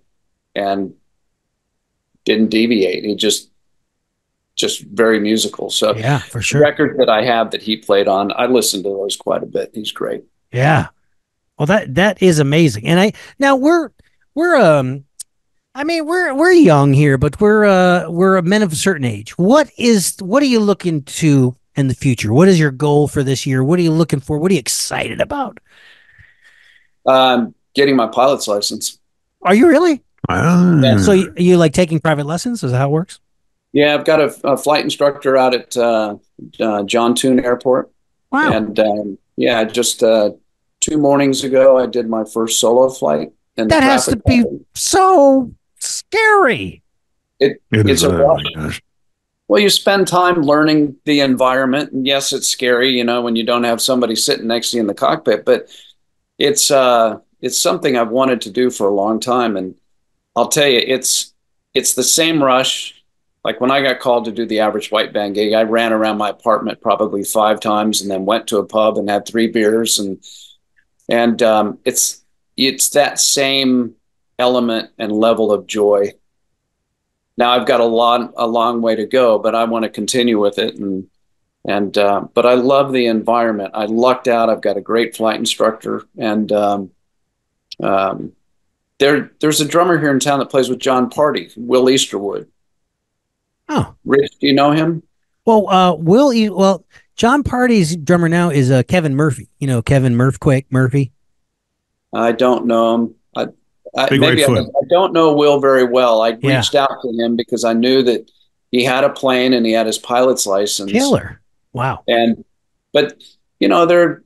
and didn't deviate. He just just very musical. So yeah, for sure. Record that I have that he played on, I listened to those quite a bit. He's great. Yeah. Well, that that is amazing. And I now we're we're um I mean we're we're young here, but we're uh we're men of a certain age. What is what are you looking to in the future? What is your goal for this year? What are you looking for? What are you excited about? Um, getting my pilot's license. Are you really? Ah. So you, you, like taking private lessons? Is that how it works? Yeah, I've got a, a flight instructor out at uh, uh, John Tune Airport. Wow. And um, yeah, just uh, two mornings ago, I did my first solo flight. And that has to be so scary. It, it it's a rush. Well, you spend time learning the environment, and yes, it's scary, you know, when you don't have somebody sitting next to you in the cockpit. But it's uh, it's something I've wanted to do for a long time, and I'll tell you, it's it's the same rush. Like when I got called to do the average white band gig, I ran around my apartment probably five times, and then went to a pub and had three beers, and and um, it's it's that same element and level of joy now I've got a long a long way to go, but I want to continue with it and and uh, but I love the environment. I lucked out. I've got a great flight instructor, and um, um, there there's a drummer here in town that plays with Jon Pardi, Will Easterwood. Oh, Rich, do you know him? Well, uh, Will you? Well, Jon Pardi's drummer now is uh, Kevin Murphy. You know Kevin Murphquake Murphy. I don't know him. I, I maybe I, I, don't know Will very well. I yeah. reached out to him because I knew that he had a plane and he had his pilot's license. Killer. Wow. And but you know, they're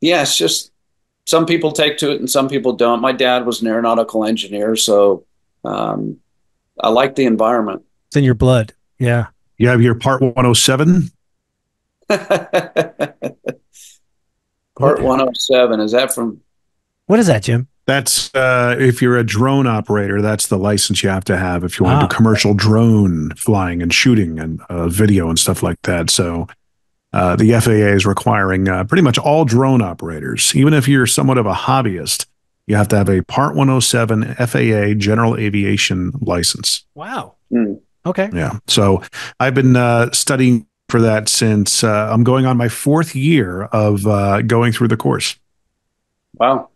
yeah, it's just some people take to it and some people don't. My dad was an aeronautical engineer, so um, I like the environment. It's in your blood. Yeah. You have your part 107? part 107. Is that from? What is that, Jim? That's uh, if you're a drone operator, that's the license you have to have if you want to do commercial drone flying and shooting and uh, video and stuff like that. So uh, the FAA is requiring uh, pretty much all drone operators, even if you're somewhat of a hobbyist, you have to have a Part 107 FAA General Aviation license. Wow. Mm. Okay. Yeah. So I've been uh, studying for that since uh, I'm going on my fourth year of going through the course. Wow.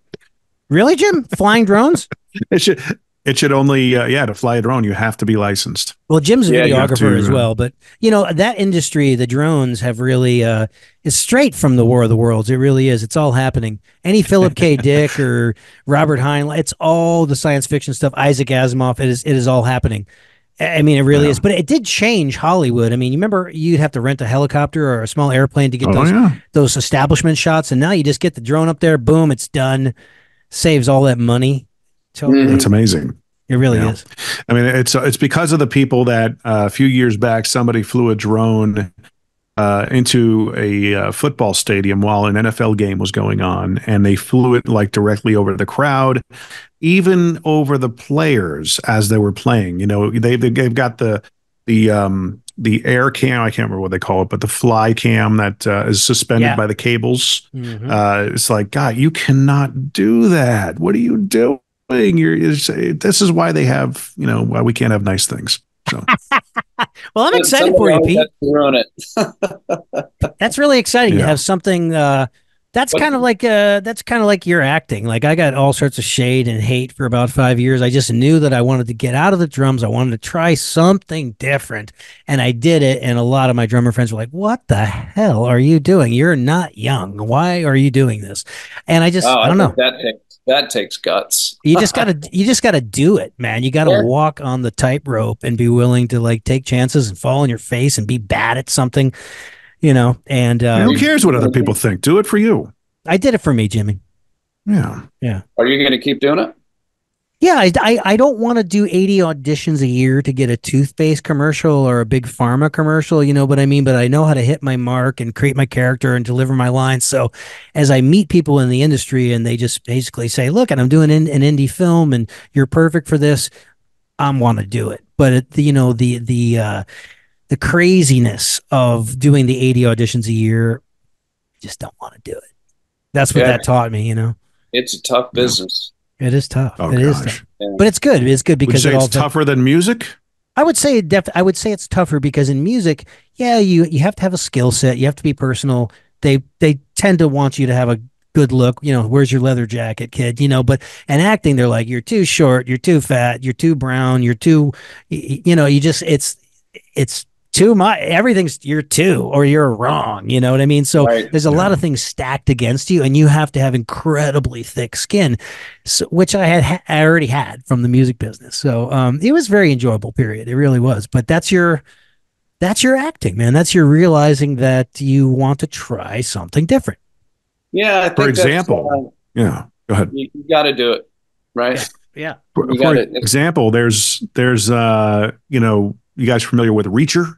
Really, Jim? Flying drones? should it should only uh, yeah to fly a drone you have to be licensed. Well, Jim's a yeah, videographer to, as uh, well, but you know that industry, the drones have really uh, is straight from the War of the Worlds. It really is. It's all happening. Any Philip K. Dick or Robert Heinlein, it's all the science fiction stuff. Isaac Asimov, it is it is all happening. I mean, it really yeah. is. But it did change Hollywood. I mean, you remember you'd have to rent a helicopter or a small airplane to get oh, those yeah. those establishment shots, and now you just get the drone up there, boom, it's done saves all that money. Mm-hmm. It's amazing. It really is. I mean, it's it's because of the people that uh, a few years back somebody flew a drone uh, into a uh, football stadium while an NFL game was going on, and they flew it like directly over the crowd, even over the players as they were playing. You know, they they've got the the um the air cam i can't remember what they call it but the fly cam that uh, is suspended yeah. by the cables mm-hmm. uh, it's like god you cannot do that what are you doing you're, this is why they have you know why we can't have nice things so well i'm excited for you pete that's really exciting yeah. to have something uh, that's kind of like uh that's kind of like your acting. Like I got all sorts of shade and hate for about 5 years. I just knew that I wanted to get out of the drums. I wanted to try something different and I did it and a lot of my drummer friends were like, "What the hell are you doing? You're not young. Why are you doing this?" And I just oh, I don't know. That takes that takes guts. you just got to you just got to do it, man. You got to yeah. walk on the tightrope and be willing to like take chances and fall on your face and be bad at something you know, and uh, who cares what other people think? Do it for you. I did it for me, Jimmy. Yeah. Yeah. Are you going to keep doing it? Yeah, I, I, I, don't want to do 80 auditions a year to get a toothpaste commercial or a big pharma commercial, you know what I mean? But I know how to hit my mark and create my character and deliver my lines. So as I meet people in the industry and they just basically say, look, and I'm doing an, an indie film and you're perfect for this, I'm want to do it. But, it, you know, the, the, uh, the craziness of doing the 80 auditions a year, just don't want to do it. That's what yeah. that taught me, you know. It's a tough business. It is tough. Oh, it gosh. is tough. But it's good. It's good because it it's tougher than music. I would say def- I would say it's tougher because in music, yeah, you you have to have a skill set. You have to be personal. They they tend to want you to have a good look. You know, where's your leather jacket, kid? You know, but in acting, they're like, you're too short, you're too fat, you're too brown, you're too, you know, you just it's it's too much everything's you're two or you're wrong you know what i mean? So right. there's a yeah. lot of things stacked against you and you have to have incredibly thick skin so, which i had I already had from the music business. So um, it was very enjoyable period. It really was. But that's your that's your acting man. That's your realizing that you want to try something different. Yeah for example uh, yeah go ahead. you, you got to do it right? Yeah, for, for example there's there's uh you know you guys familiar with reacher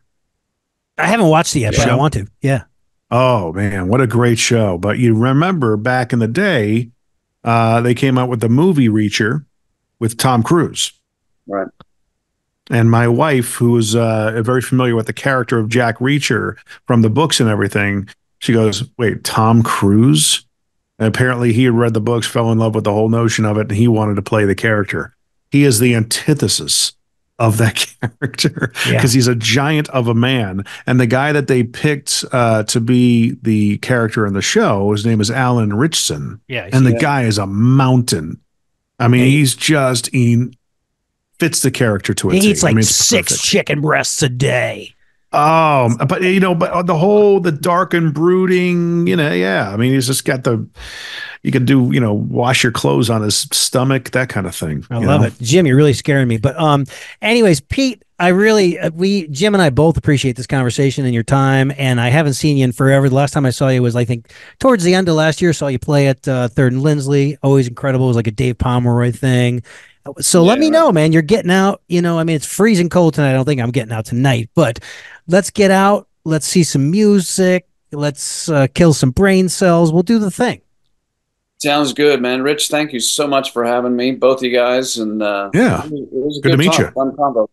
I haven't watched it yet, but I want to. Yeah. Oh man, what a great show! But you remember back in the day, uh, they came out with the movie Reacher with Tom Cruise. Right. And my wife, who was uh, very familiar with the character of Jack Reacher from the books and everything, she goes, "Wait, Tom Cruise?" And apparently, he had read the books, fell in love with the whole notion of it, and he wanted to play the character. He is the antithesis of that character because yeah. he's a giant of a man. And the guy that they picked uh, to be the character in the show, his name is Alan Ritchson. Yeah, and the guy is a mountain. I mean, he's just he fits the character to it. He eats like I mean, six perfect. chicken breasts a day. Um, but you know, but the whole the dark and brooding, you know, yeah. I mean, he's just got the you can do, you know, wash your clothes on his stomach, that kind of thing. I love know? it, Jim. You're really scaring me. But um, anyways, Pete, I really uh, we Jim and I both appreciate this conversation and your time. And I haven't seen you in forever. The last time I saw you was I think towards the end of last year. Saw you play at uh, Third and Lindsley. Always incredible. It was like a Dave Pomeroy thing. So yeah. let me know, man. You're getting out. You know, I mean, it's freezing cold tonight. I don't think I'm getting out tonight, but let's get out. Let's see some music. Let's uh, kill some brain cells. We'll do the thing. Sounds good, man. Rich, thank you so much for having me, both of you guys. And uh, yeah, it was good, good, to meet talk. you. Fun combo.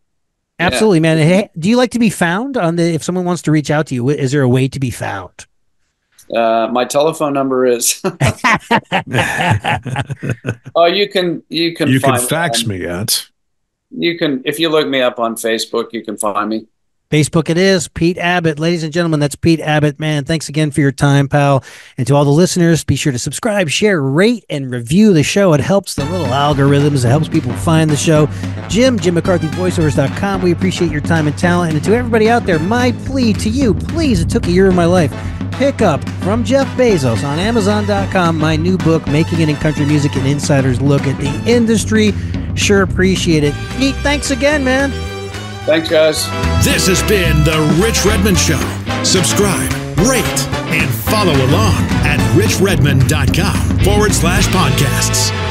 Absolutely, yeah. man. Hey, do you like to be found on the? If someone wants to reach out to you, is there a way to be found? Uh, my telephone number is. oh, you can you can you can fax me, me at. You can if you look me up on Facebook, you can find me. Facebook it is. Pete Abbott. Ladies and gentlemen, that's Pete Abbott. Man, thanks again for your time, pal. And to all the listeners, be sure to subscribe, share, rate, and review the show. It helps the little algorithms. It helps people find the show. Jim, Jim McCarthy, voiceovers.com. We appreciate your time and talent. And to everybody out there, my plea to you, please, it took a year of my life. Pick up from Jeff Bezos on Amazon.com my new book, Making It in Country Music, an insider's look at the industry. Sure appreciate it. Pete, thanks again, man. Thanks, guys. This has been The Rich Redmond Show. Subscribe, rate, and follow along at richredmond.com forward slash podcasts.